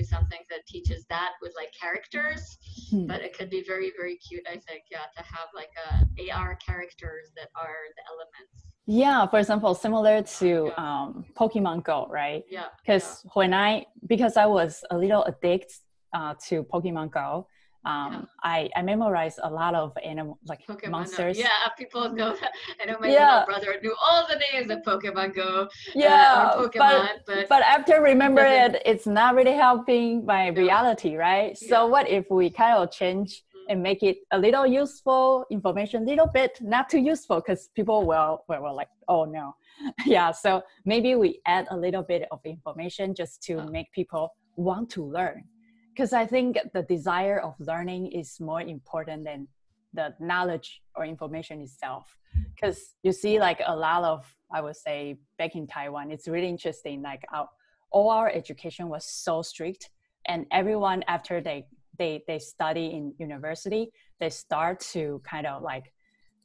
do something that teaches that with like characters hmm. but it could be very very cute i think yeah to have like a ar characters that are the elements Yeah, for example, similar to um, Pokemon Go, right? Yeah. Because when I because I was a little addicted uh, to Pokemon Go, um, I I memorize a lot of animal like Pokemon monsters. Go. Yeah, people know that. I know my Yeah. little brother knew all the names of Pokemon Go. Yeah, uh, Pokemon, but, but after remember doesn't- it, it's not really helping my reality, right? So what if we kind of change and make it a little useful information, little bit not too useful because people will, will will like, oh no, yeah. So maybe we add a little bit of information just to make people want to learn, because I think the desire of learning is more important than the knowledge or information itself because you see like a lot of i would say back in taiwan it's really interesting like our, all our education was so strict and everyone after they they they study in university they start to kind of like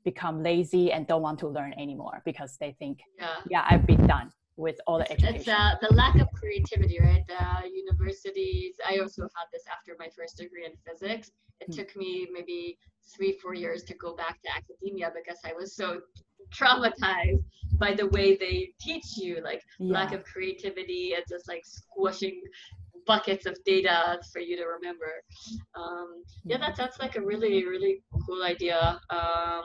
become lazy and don't want to learn anymore because they think Yeah. yeah i've been done with all the education it's uh, the lack of creativity, right? The universities. I also had this after my first degree in physics. It Hmm. took me maybe three, four years to go back to academia because I was so traumatized by the way they teach you, like lack of creativity and just like squashing buckets of data for you to remember. Um, yeah, that that's like a really, really cool idea um,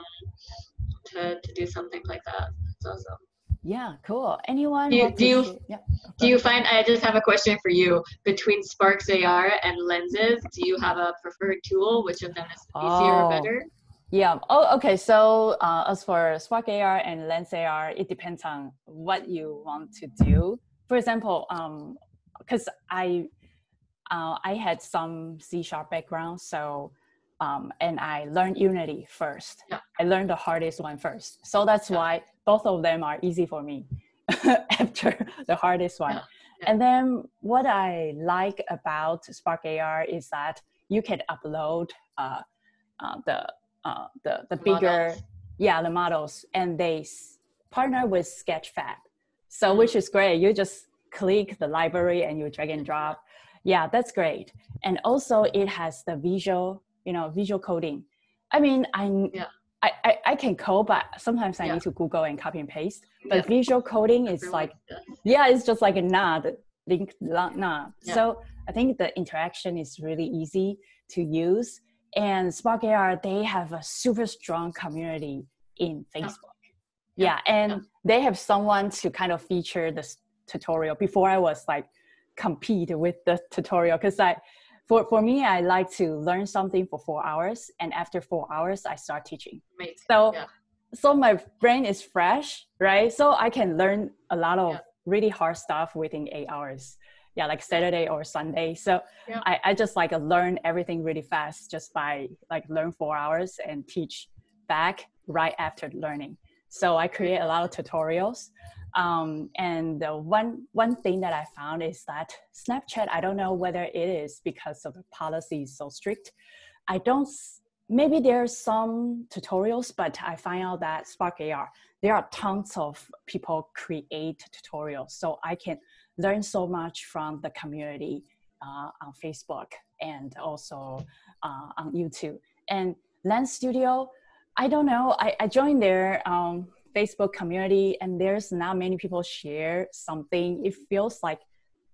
to, to do something like that. It's awesome. Yeah cool anyone Do you, do you, yeah do you find, I just have a question for you, between Sparks AR and lenses, do you have a preferred tool? Which of them is easier or Oh. better? Yeah. Oh, okay. So uh, as for Spark AR and Lens AR, it depends on what you want to do. For example, um, because I uh, I had some C sharp background, so um, and I learned Unity first. Yeah. I learned the hardest one first, so that's why both of them are easy for me after the hardest one. And then what I like about Spark AR is that you can upload uh, uh, the uh, the the bigger Models. yeah the models and they s- partner with Sketchfab, so Mm-hmm. which is great. You just click the library and you drag and drop. Yeah, that's great. And also it has the visual you know visual coding. I mean I I, I, I can code, but sometimes I need to Google and copy and paste. But Yeah. visual coding is like, yeah, it's just like a nod, link nod. Yeah. So I think the interaction is really easy to use. And Spark AR, they have a super strong community in oh. Facebook. Yeah, and they have someone to kind of feature this tutorial. Before I was like compete with the tutorial because I for, for me I like to learn something for four hours and after four hours I start teaching. Amazing. So Yeah. so my brain is fresh, right? So I can learn a lot of really hard stuff within eight hours. Yeah, like Saturday or Sunday. So Yeah. I, I just like learn everything really fast just by like learn four hours and teach back right after learning. So I create a lot of tutorials. Um, and the one one thing that I found is that Snapchat, I don't know whether it is because of the policy is so strict. I don't maybe there's some tutorials, but I find out that Spark AR, there are tons of people create tutorials. So I can learn so much from the community uh, on Facebook and also uh, on YouTube. And Lens Studio, I don't know, I, I joined there. um, Facebook community and there's not many people share something. It feels like,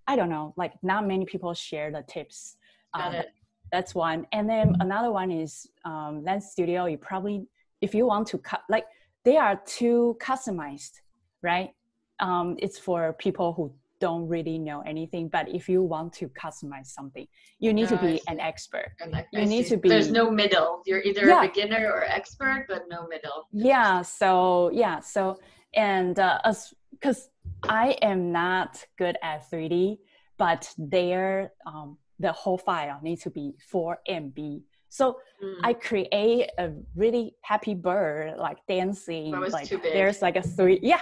I don't know, like not many people share the tips. Got Um, it. that's one. And then another one is um, Lens Studio. You probably, if you want to cut, like they are too customized, right? Um, it's for people who don't really know anything. But if you want to customize something, you need to Oh, be an expert. I You need see. to be. There's no middle. You're either Yeah. a beginner or expert, but no middle. yeah so yeah so and uh as because i am not good at 3d but there um the whole file needs to be 4 mb so Mm. i create a really happy bird like dancing That was like too big. there's like a three yeah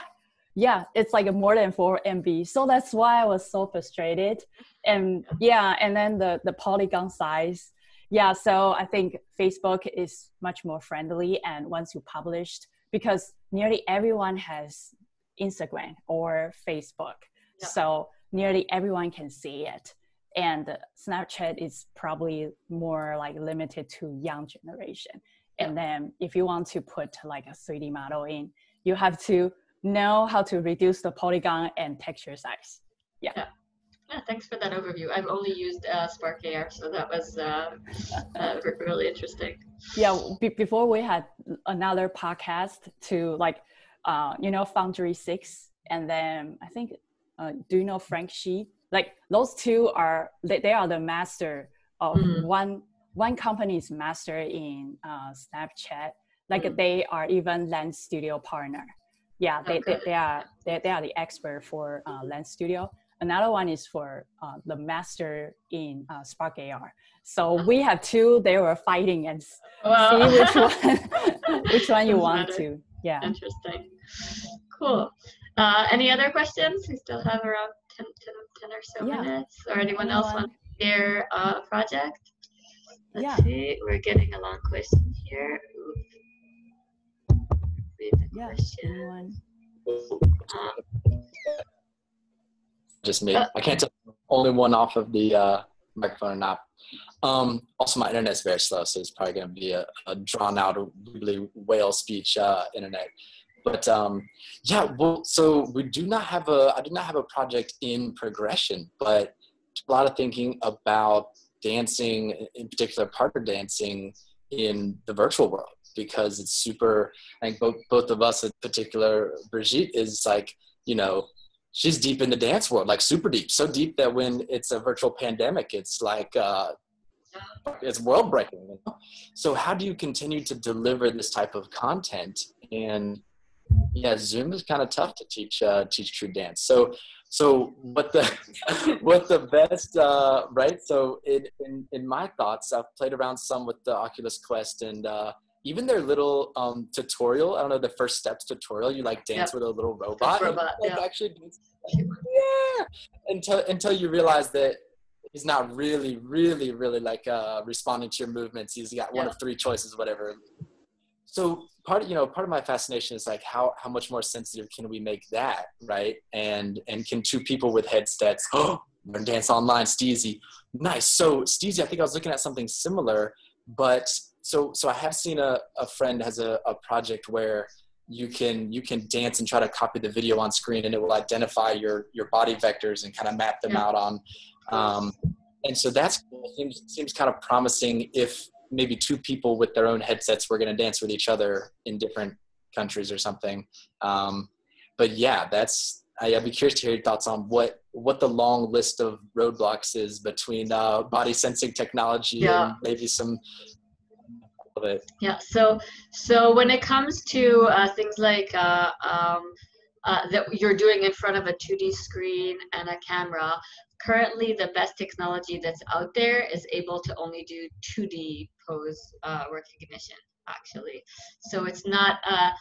yeah it's like a more than 4 mb so that's why i was so frustrated. And yeah and then the the polygon size. Yeah so i think facebook is much more friendly and once you published because nearly everyone has instagram or facebook. So nearly everyone can see it. And snapchat is probably more like limited to young generation. And then if you want to put like a 3d model in you have to know how to reduce the polygon and texture size. Yeah. yeah. Yeah, thanks for that overview. I've only used uh, Spark AR, so that was uh, uh, really interesting. Yeah, before we had another podcast to like, uh, you know, Foundry Six, and then I think, uh, do you know Frank Shi? Like those two are they, they are the master of mm. one one company's master in uh, Snapchat. Like mm. they are even Lens Studio partner. Yeah, they, okay. they, they, are they, they are the expert for uh, Lens Studio Another one is for uh, the master in uh, Spark AR. So we have two. They were fighting and wow. see which one which one you want better. to. Yeah. Interesting. Cool. Uh, any other questions? We still have around 10, 10, 10 or so yeah. minutes. Or anyone else want to share a project? Let's yeah. see. We're getting a long question here. Read the yeah. question. Uh, just me. I can't tell only one off of the uh, microphone or not. Um, also, my internet's very slow, so it's probably going to be a, a, drawn out, really whale speech uh, internet. But um, yeah, well, so we do not have a, I do not have a project in progression, but a lot of thinking about dancing, in particular partner dancing in the virtual world because it's super. I think both both of us, in particular, Brigitte, is like you know she's deep in the dance world, like super deep, so deep that when it's a virtual pandemic, it's like uh, it's world breaking. You know? So how do you continue to deliver this type of content? And yeah, Zoom is kind of tough to teach uh, teach true dance. So so what the what the best uh, right? So in, in in my thoughts, I've played around some with the Oculus Quest and. Uh, even their little um, tutorial, I don't know, the first steps tutorial, you like dance yep. with a little robot. robot like yeah. actually yeah. Until until you realize that he's not really, really, really like uh, responding to your movements. He's got one of three choices, whatever. So part of you know part of my fascination is like how how much more sensitive can we make that right? And and can two people with headsets oh learn dance online, Steezy, nice. So Steezy, I think I was looking at something similar, but so so I have seen a, a friend has a, a project where you can you can dance and try to copy the video on screen and it will identify your your body vectors and kind of map them yeah. out on um, and so that's cool. seems seems kind of promising if maybe two people with their own headsets were going to dance with each other in different countries or something um, but yeah that's I, would be curious to hear your thoughts on what what the long list of roadblocks is between uh, body sensing technology yeah. and maybe some of it. Yeah. So so when it comes to uh, things like uh, um, uh, that you're doing in front of a 2D screen and a camera, currently the best technology that's out there is able to only do 2D pose uh, recognition actually. So it's not, uh,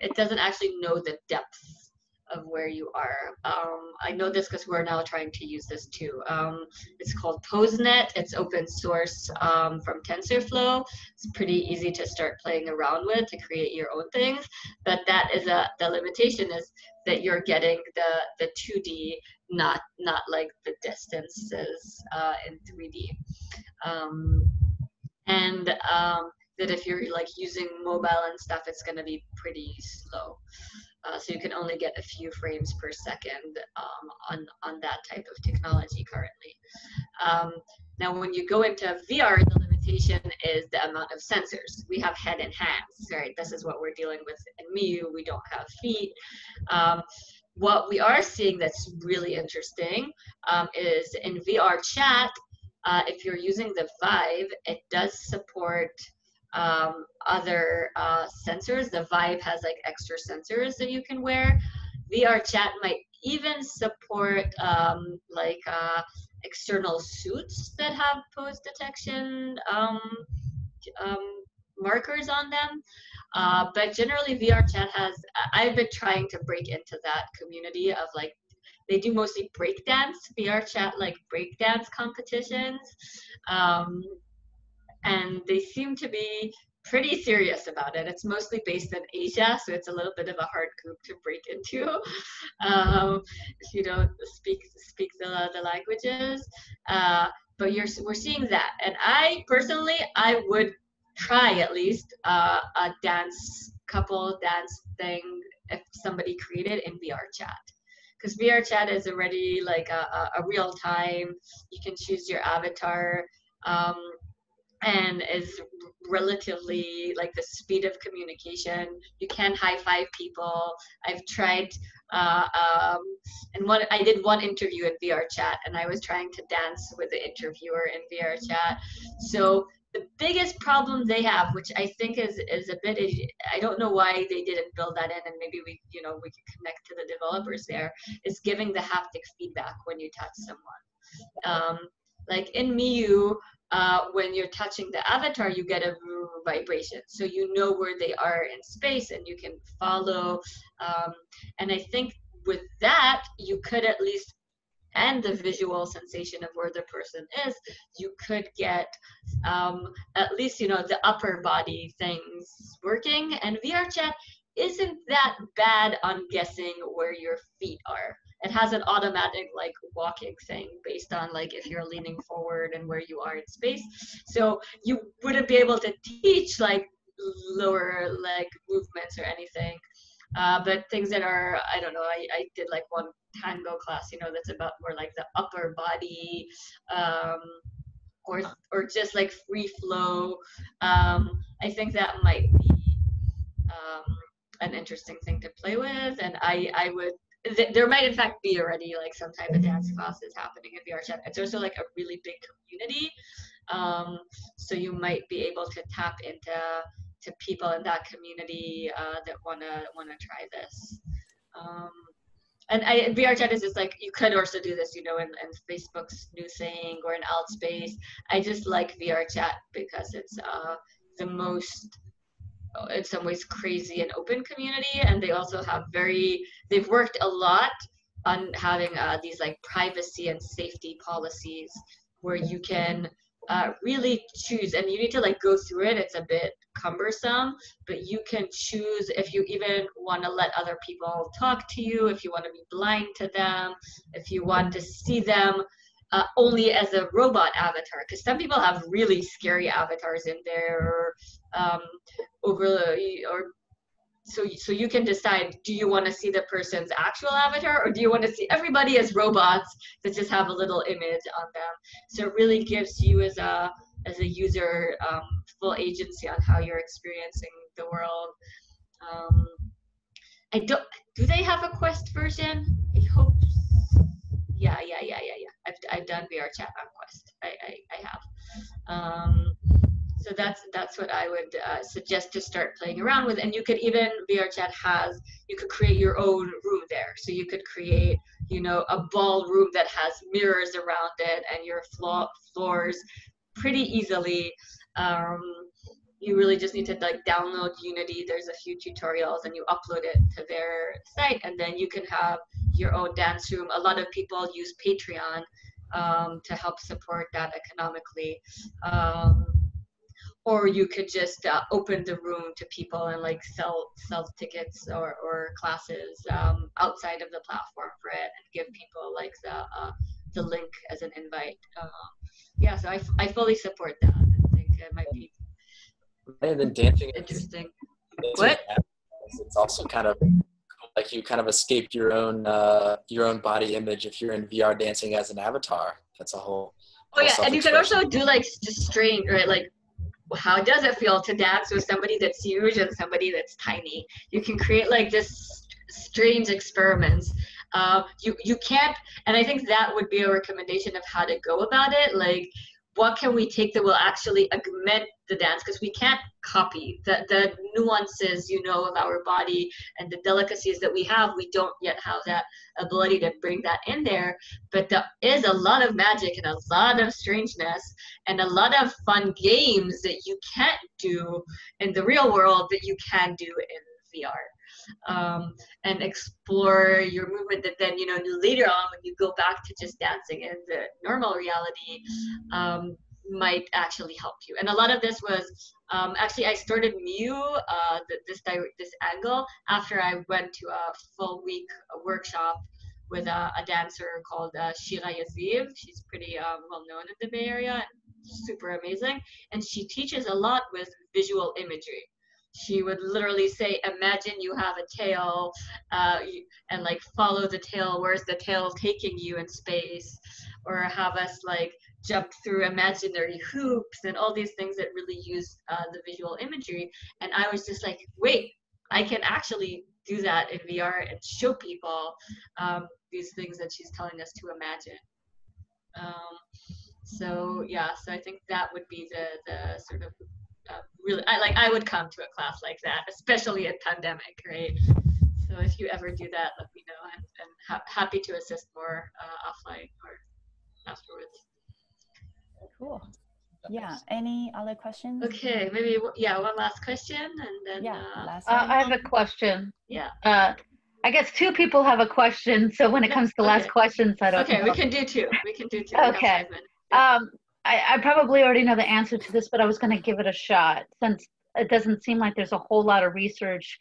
it doesn't actually know the depth of where you are. Um, I know this because we're now trying to use this too. Um, it's called PoseNet. It's open source um, from TensorFlow. It's pretty easy to start playing around with to create your own things. But that is a the limitation is that you're getting the the 2D, not not like the distances uh, in 3D. Um, and um, that if you're like using mobile and stuff, it's going to be pretty slow. Uh, so you can only get a few frames per second um, on, on that type of technology currently. Um, now, when you go into VR, the limitation is the amount of sensors. We have head and hands, right? This is what we're dealing with in Meu. We don't have feet. Um, what we are seeing that's really interesting um, is in VR chat, uh, if you're using the Vive, it does support um, other uh, sensors. The Vive has like extra sensors that you can wear. VR chat might even support um, like uh, external suits that have pose detection um, um markers on them. Uh, but generally, VR chat has. I've been trying to break into that community of like they do mostly breakdance VR chat like breakdance competitions. And they seem to be pretty serious about it. It's mostly based in Asia, so it's a little bit of a hard group to break into um, if you don't speak speak the, the languages. Uh, but you're we're seeing that, and I personally I would try at least uh, a dance couple dance thing if somebody created in VR chat because VR chat is already like a, a, a, real time. You can choose your avatar. Um, and is relatively like the speed of communication. You can high five people. I've tried, uh, um, and one I did one interview in VR chat, and I was trying to dance with the interviewer in VR chat. So the biggest problem they have, which I think is is a bit, I don't know why they didn't build that in, and maybe we, you know, we can connect to the developers there, is giving the haptic feedback when you touch someone. Um, like in Meu, uh, when you're touching the avatar, you get a vibration. So you know where they are in space and you can follow. Um, and I think with that, you could at least, and the visual sensation of where the person is, you could get um, at least, you know, the upper body things working. And VRChat isn't that bad on guessing where your feet are it has an automatic like walking thing based on like if you're leaning forward and where you are in space. So you wouldn't be able to teach like lower leg movements or anything. Uh, but things that are i don't know I, I did like one tango class you know that's about more like the upper body um, or or just like free flow. Um, i think that might be um, an interesting thing to play with. And i i would there might in fact be already like some type of dance classes happening in VR chat. It's also like a really big community, um, so you might be able to tap into to people in that community uh, that wanna wanna try this. Um, and I, VR chat is just like you could also do this, you know, in, in Facebook's new thing or in Altspace. I just like VR chat because it's uh, the most in some ways crazy and open community and they also have very they've worked a lot on having uh, these like privacy and safety policies where you can uh, really choose and you need to like go through it. It's a bit cumbersome but you can choose if you even want to let other people talk to you if you want to be blind to them if you want to see them uh, only as a robot avatar because some people have really scary avatars in there um, over or so so you can decide do you want to see the person's actual avatar or do you want to see everybody as robots that just have a little image on them? So it really gives you as a as a user um, full agency on how you're experiencing the world. Um, i don't do they have a quest version? I hope yeah yeah yeah yeah yeah. I've, I've done vr chat on quest. I i, I have. Um, so that's that's what I would uh, suggest to start playing around with. And you could even VRChat has you could create your own room there. So you could create you know a ballroom that has mirrors around it and your floor floors pretty easily. Um, you really just need to like download Unity. There's a few tutorials and you upload it to their site, and then you can have your own dance room. A lot of people use Patreon um, to help support that economically. Um, or you could just uh, open the room to people and like sell sell tickets or, or classes um, outside of the platform for it and give people like the uh, the link as an invite. Uh, yeah, so I, I fully support that. I think it might be and then dancing interesting. what? It's also kind of like you kind of escape your own uh, your own body image if you're in VR dancing as an avatar. That's a whole. Oh yeah, and you can also do like just strange, right? Like how does it feel to dance with somebody that's huge and somebody that's tiny? You can create like this strange experiments. Uh, you you can't, and I think that would be a recommendation of how to go about it. Like what can we take that will actually augment the dance? Because we can't copy. The, the nuances you know of our body and the delicacies that we have we don't yet have that ability to bring that in there. But there is a lot of magic and a lot of strangeness and a lot of fun games that you can't do in the real world that you can do in vr um, and explore your movement that then you know later on when you go back to just dancing in the normal reality um, might actually help you and a lot of this was um, actually i started Meu uh, this this angle after i went to a full week workshop with a, a dancer called uh, Shira Yaziv. She's pretty um, well known in the Bay Area, super amazing, and she teaches a lot with visual imagery. She would literally say, imagine you have a tail uh, and like follow the tail. Where's the tail taking you in space? Or have us like jump through imaginary hoops and all these things that really use uh, the visual imagery. And I was just like, wait, I can actually do that in VR and show people um, these things that she's telling us to imagine. Um, so yeah, so I think that would be the the sort of uh, really I like I would come to a class like that, especially in pandemic, right? So if you ever do that, let me know. I'm, I'm ha happy to assist more uh, offline or afterwards. Cool. Yeah. Any other questions? Okay, maybe yeah. One last question, and then yeah. Uh, last uh, I have a question. Yeah. Uh, I guess two people have a question. So when it comes to okay. last questions, I don't. Okay, know. we can do two. We can do two. Okay. Um, I, I probably already know the answer to this, but I was going to give it a shot since it doesn't seem like there's a whole lot of research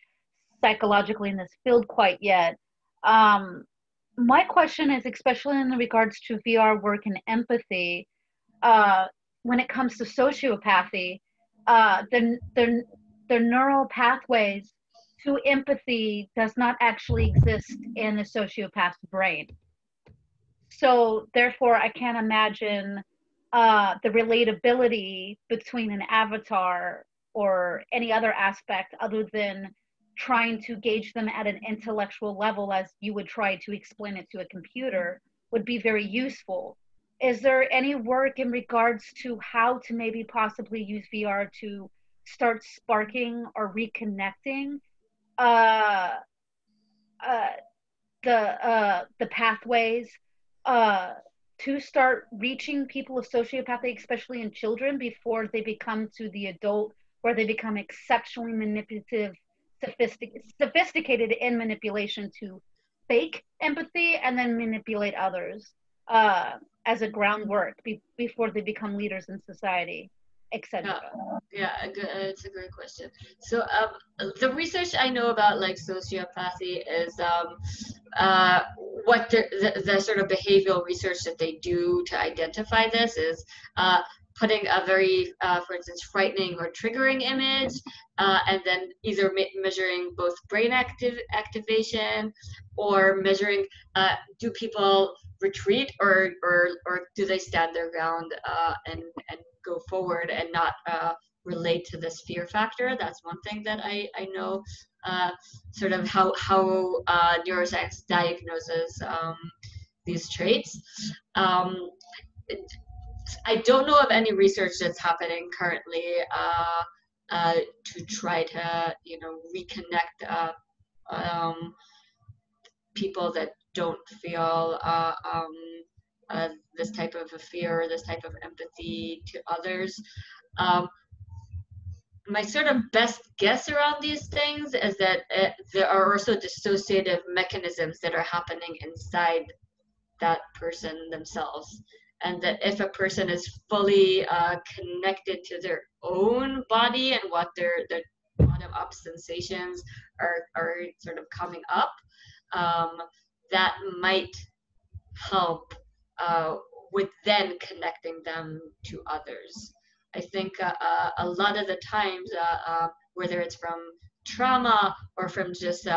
psychologically in this field quite yet. Um, my question is, especially in regards to VR work and empathy, uh, when it comes to sociopathy, uh, the, the, the neural pathways to empathy does not actually exist in the sociopath's brain. So therefore, I can't imagine uh, the relatability between an avatar or any other aspect other than trying to gauge them at an intellectual level as you would try to explain it to a computer would be very useful. Is there any work in regards to how to maybe possibly use VR to start sparking or reconnecting uh, uh, the uh, the pathways uh, to start reaching people with sociopathy, especially in children, before they become to the adult, where they become exceptionally manipulative, sophistic- sophisticated in manipulation to fake empathy and then manipulate others uh, as a groundwork be- before they become leaders in society etc. Yeah, yeah good, it's a great question. So um, the research I know about like sociopathy is um, uh, what the, the, the, sort of behavioral research that they do to identify this is uh, putting a very, uh, for instance, frightening or triggering image, uh, and then either measuring both brain active activation or measuring uh, do people retreat or, or, or do they stand their ground uh, and, and go forward and not uh, relate to this fear factor. That's one thing that I, I know uh, sort of how, how uh, neuroscience diagnoses um, these traits. Um, I don't know of any research that's happening currently uh, uh, to try to, you know, reconnect uh, um, people that don't feel um, uh, this type of a fear, this type of empathy to others. Um, my sort of best guess around these things is that it, there are also dissociative mechanisms that are happening inside that person themselves. And that if a person is fully uh, connected to their own body and what their, their bottom up sensations are, are sort of coming up, um, that might help uh, with then connecting them to others. I think uh, uh, a lot of the times, uh, uh, whether it's from trauma or from just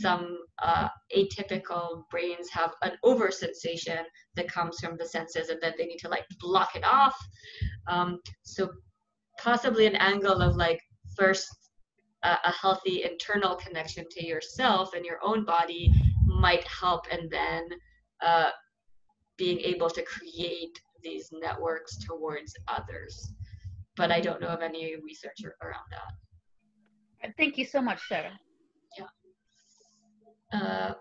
some atypical brains have an over sensation that comes from the senses and then they need to like block it off. Um, so possibly an angle of like first a healthy internal connection to yourself and your own body might help and then uh, being able to create these networks towards others. But I don't know of any research around that. Thank you so much, Sarah. Yeah. Uh,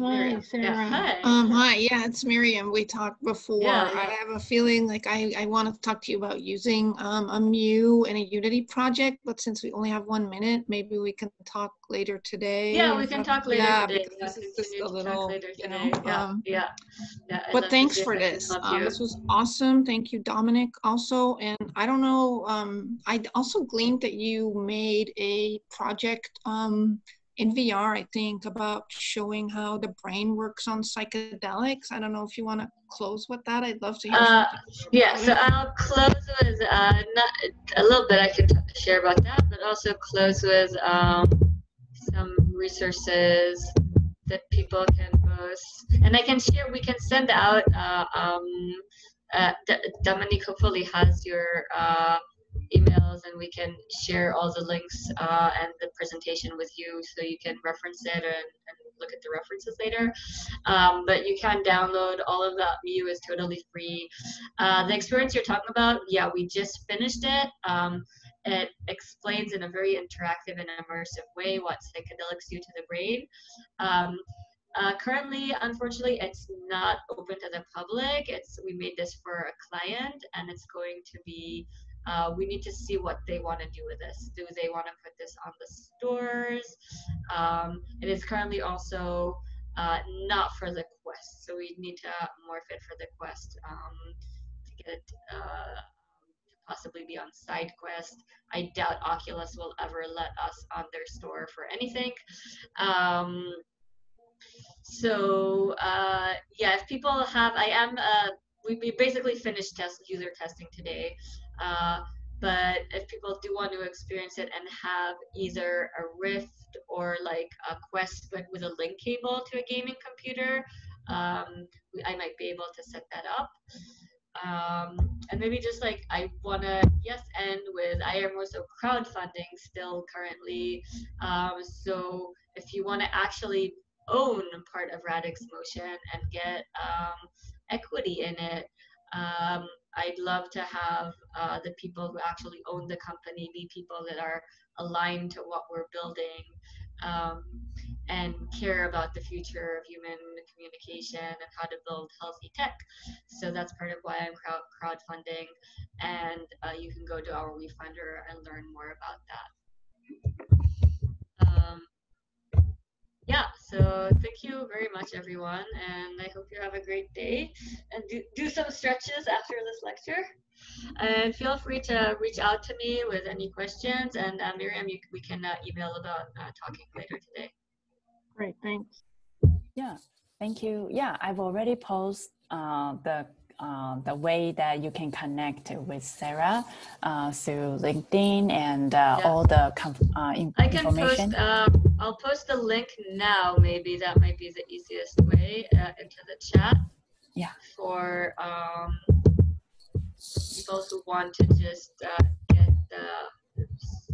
Hi, Sarah. Yeah, hi. Um, hi. Yeah, it's Miriam. We talked before. Yeah, I have a feeling like I, I want to talk to you about using um, a Meu and a Unity project, but since we only have one minute, maybe we can talk later today. Yeah, we can something. talk later yeah, today. because Yeah, this is just a little, you know. Yeah, um, yeah. yeah but thanks for this. Um, this was awesome. Thank you, Dominic, also. And I don't know, um, I also gleaned that you made a project um, in VR, I think, about showing how the brain works on psychedelics. I don't know if you want to close with that. I'd love to hear. Uh, yeah, so I'll close with uh, not, a little bit I could share about that, but also close with um, some resources that people can post. And I can share, we can send out, uh, um, uh, hopefully has your uh, emails and we can share all the links uh, and the presentation with you so you can reference it and, and look at the references later. Um, but you can download all of that view is totally free. Uh, the experience you're talking about, yeah, we just finished it. Um, it explains in a very interactive and immersive way what psychedelics do to the brain. Um, uh, currently, unfortunately, it's not open to the public. It's we made this for a client, and it's going to be uh, we need to see what they want to do with this. Do they want to put this on the stores? Um, it is currently also uh, not for the Quest, so we need to morph it for the Quest um, to get it uh, possibly be on side quest. I doubt Oculus will ever let us on their store for anything. Um, so uh, yeah, if people have, I am. Uh, we, we basically finished test user testing today. Uh, but if people do want to experience it and have either a Rift or like a Quest but with a link cable to a gaming computer, um, I might be able to set that up. Um, and maybe just like I want to yes end with I am also crowdfunding still currently. Um, so if you want to actually own part of Radix Motion and get um, equity in it, um, I'd love to have uh, the people who actually own the company be people that are aligned to what we're building um, and care about the future of human communication and how to build healthy tech. So that's part of why I'm crowd crowdfunding, and uh, you can go to our WeFunder and learn more about that. Um, yeah, so thank you very much, everyone, and I hope you have a great day. And do, do some stretches after this lecture. And feel free to reach out to me with any questions. And uh, Miriam, you, we can uh, email about uh, talking later today. Great, thanks. Yeah, thank you. Yeah, I've already posted uh, the uh, the way that you can connect with Sarah uh, through LinkedIn and uh, yeah. all the uh, in I can information. Post, um, I'll post the link now. Maybe that might be the easiest way uh, into the chat. Yeah. For um, people who want to just uh, get the. Oops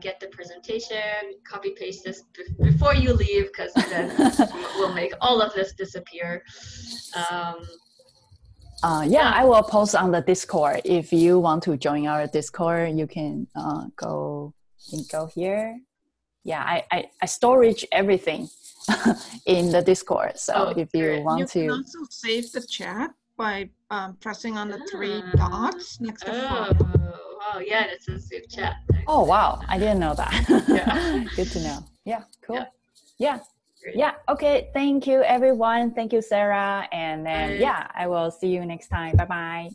get the presentation, copy paste this before you leave because then we'll make all of this disappear. Um, uh, yeah, I will post on the Discord. If you want to join our Discord, you can uh, go can go here. Yeah, I, I, I storage everything in the Discord. So oh, if you great. want you to, you can also save the chat by um, pressing on the three ah. dots next to oh oh yeah, it's a soup chat. Oh wow, I didn't know that. Yeah. Good to know. Yeah, cool. Yeah. Yeah. yeah. Okay. Thank you, everyone. Thank you, Sarah. And then, Bye. yeah, I will see you next time. Bye bye.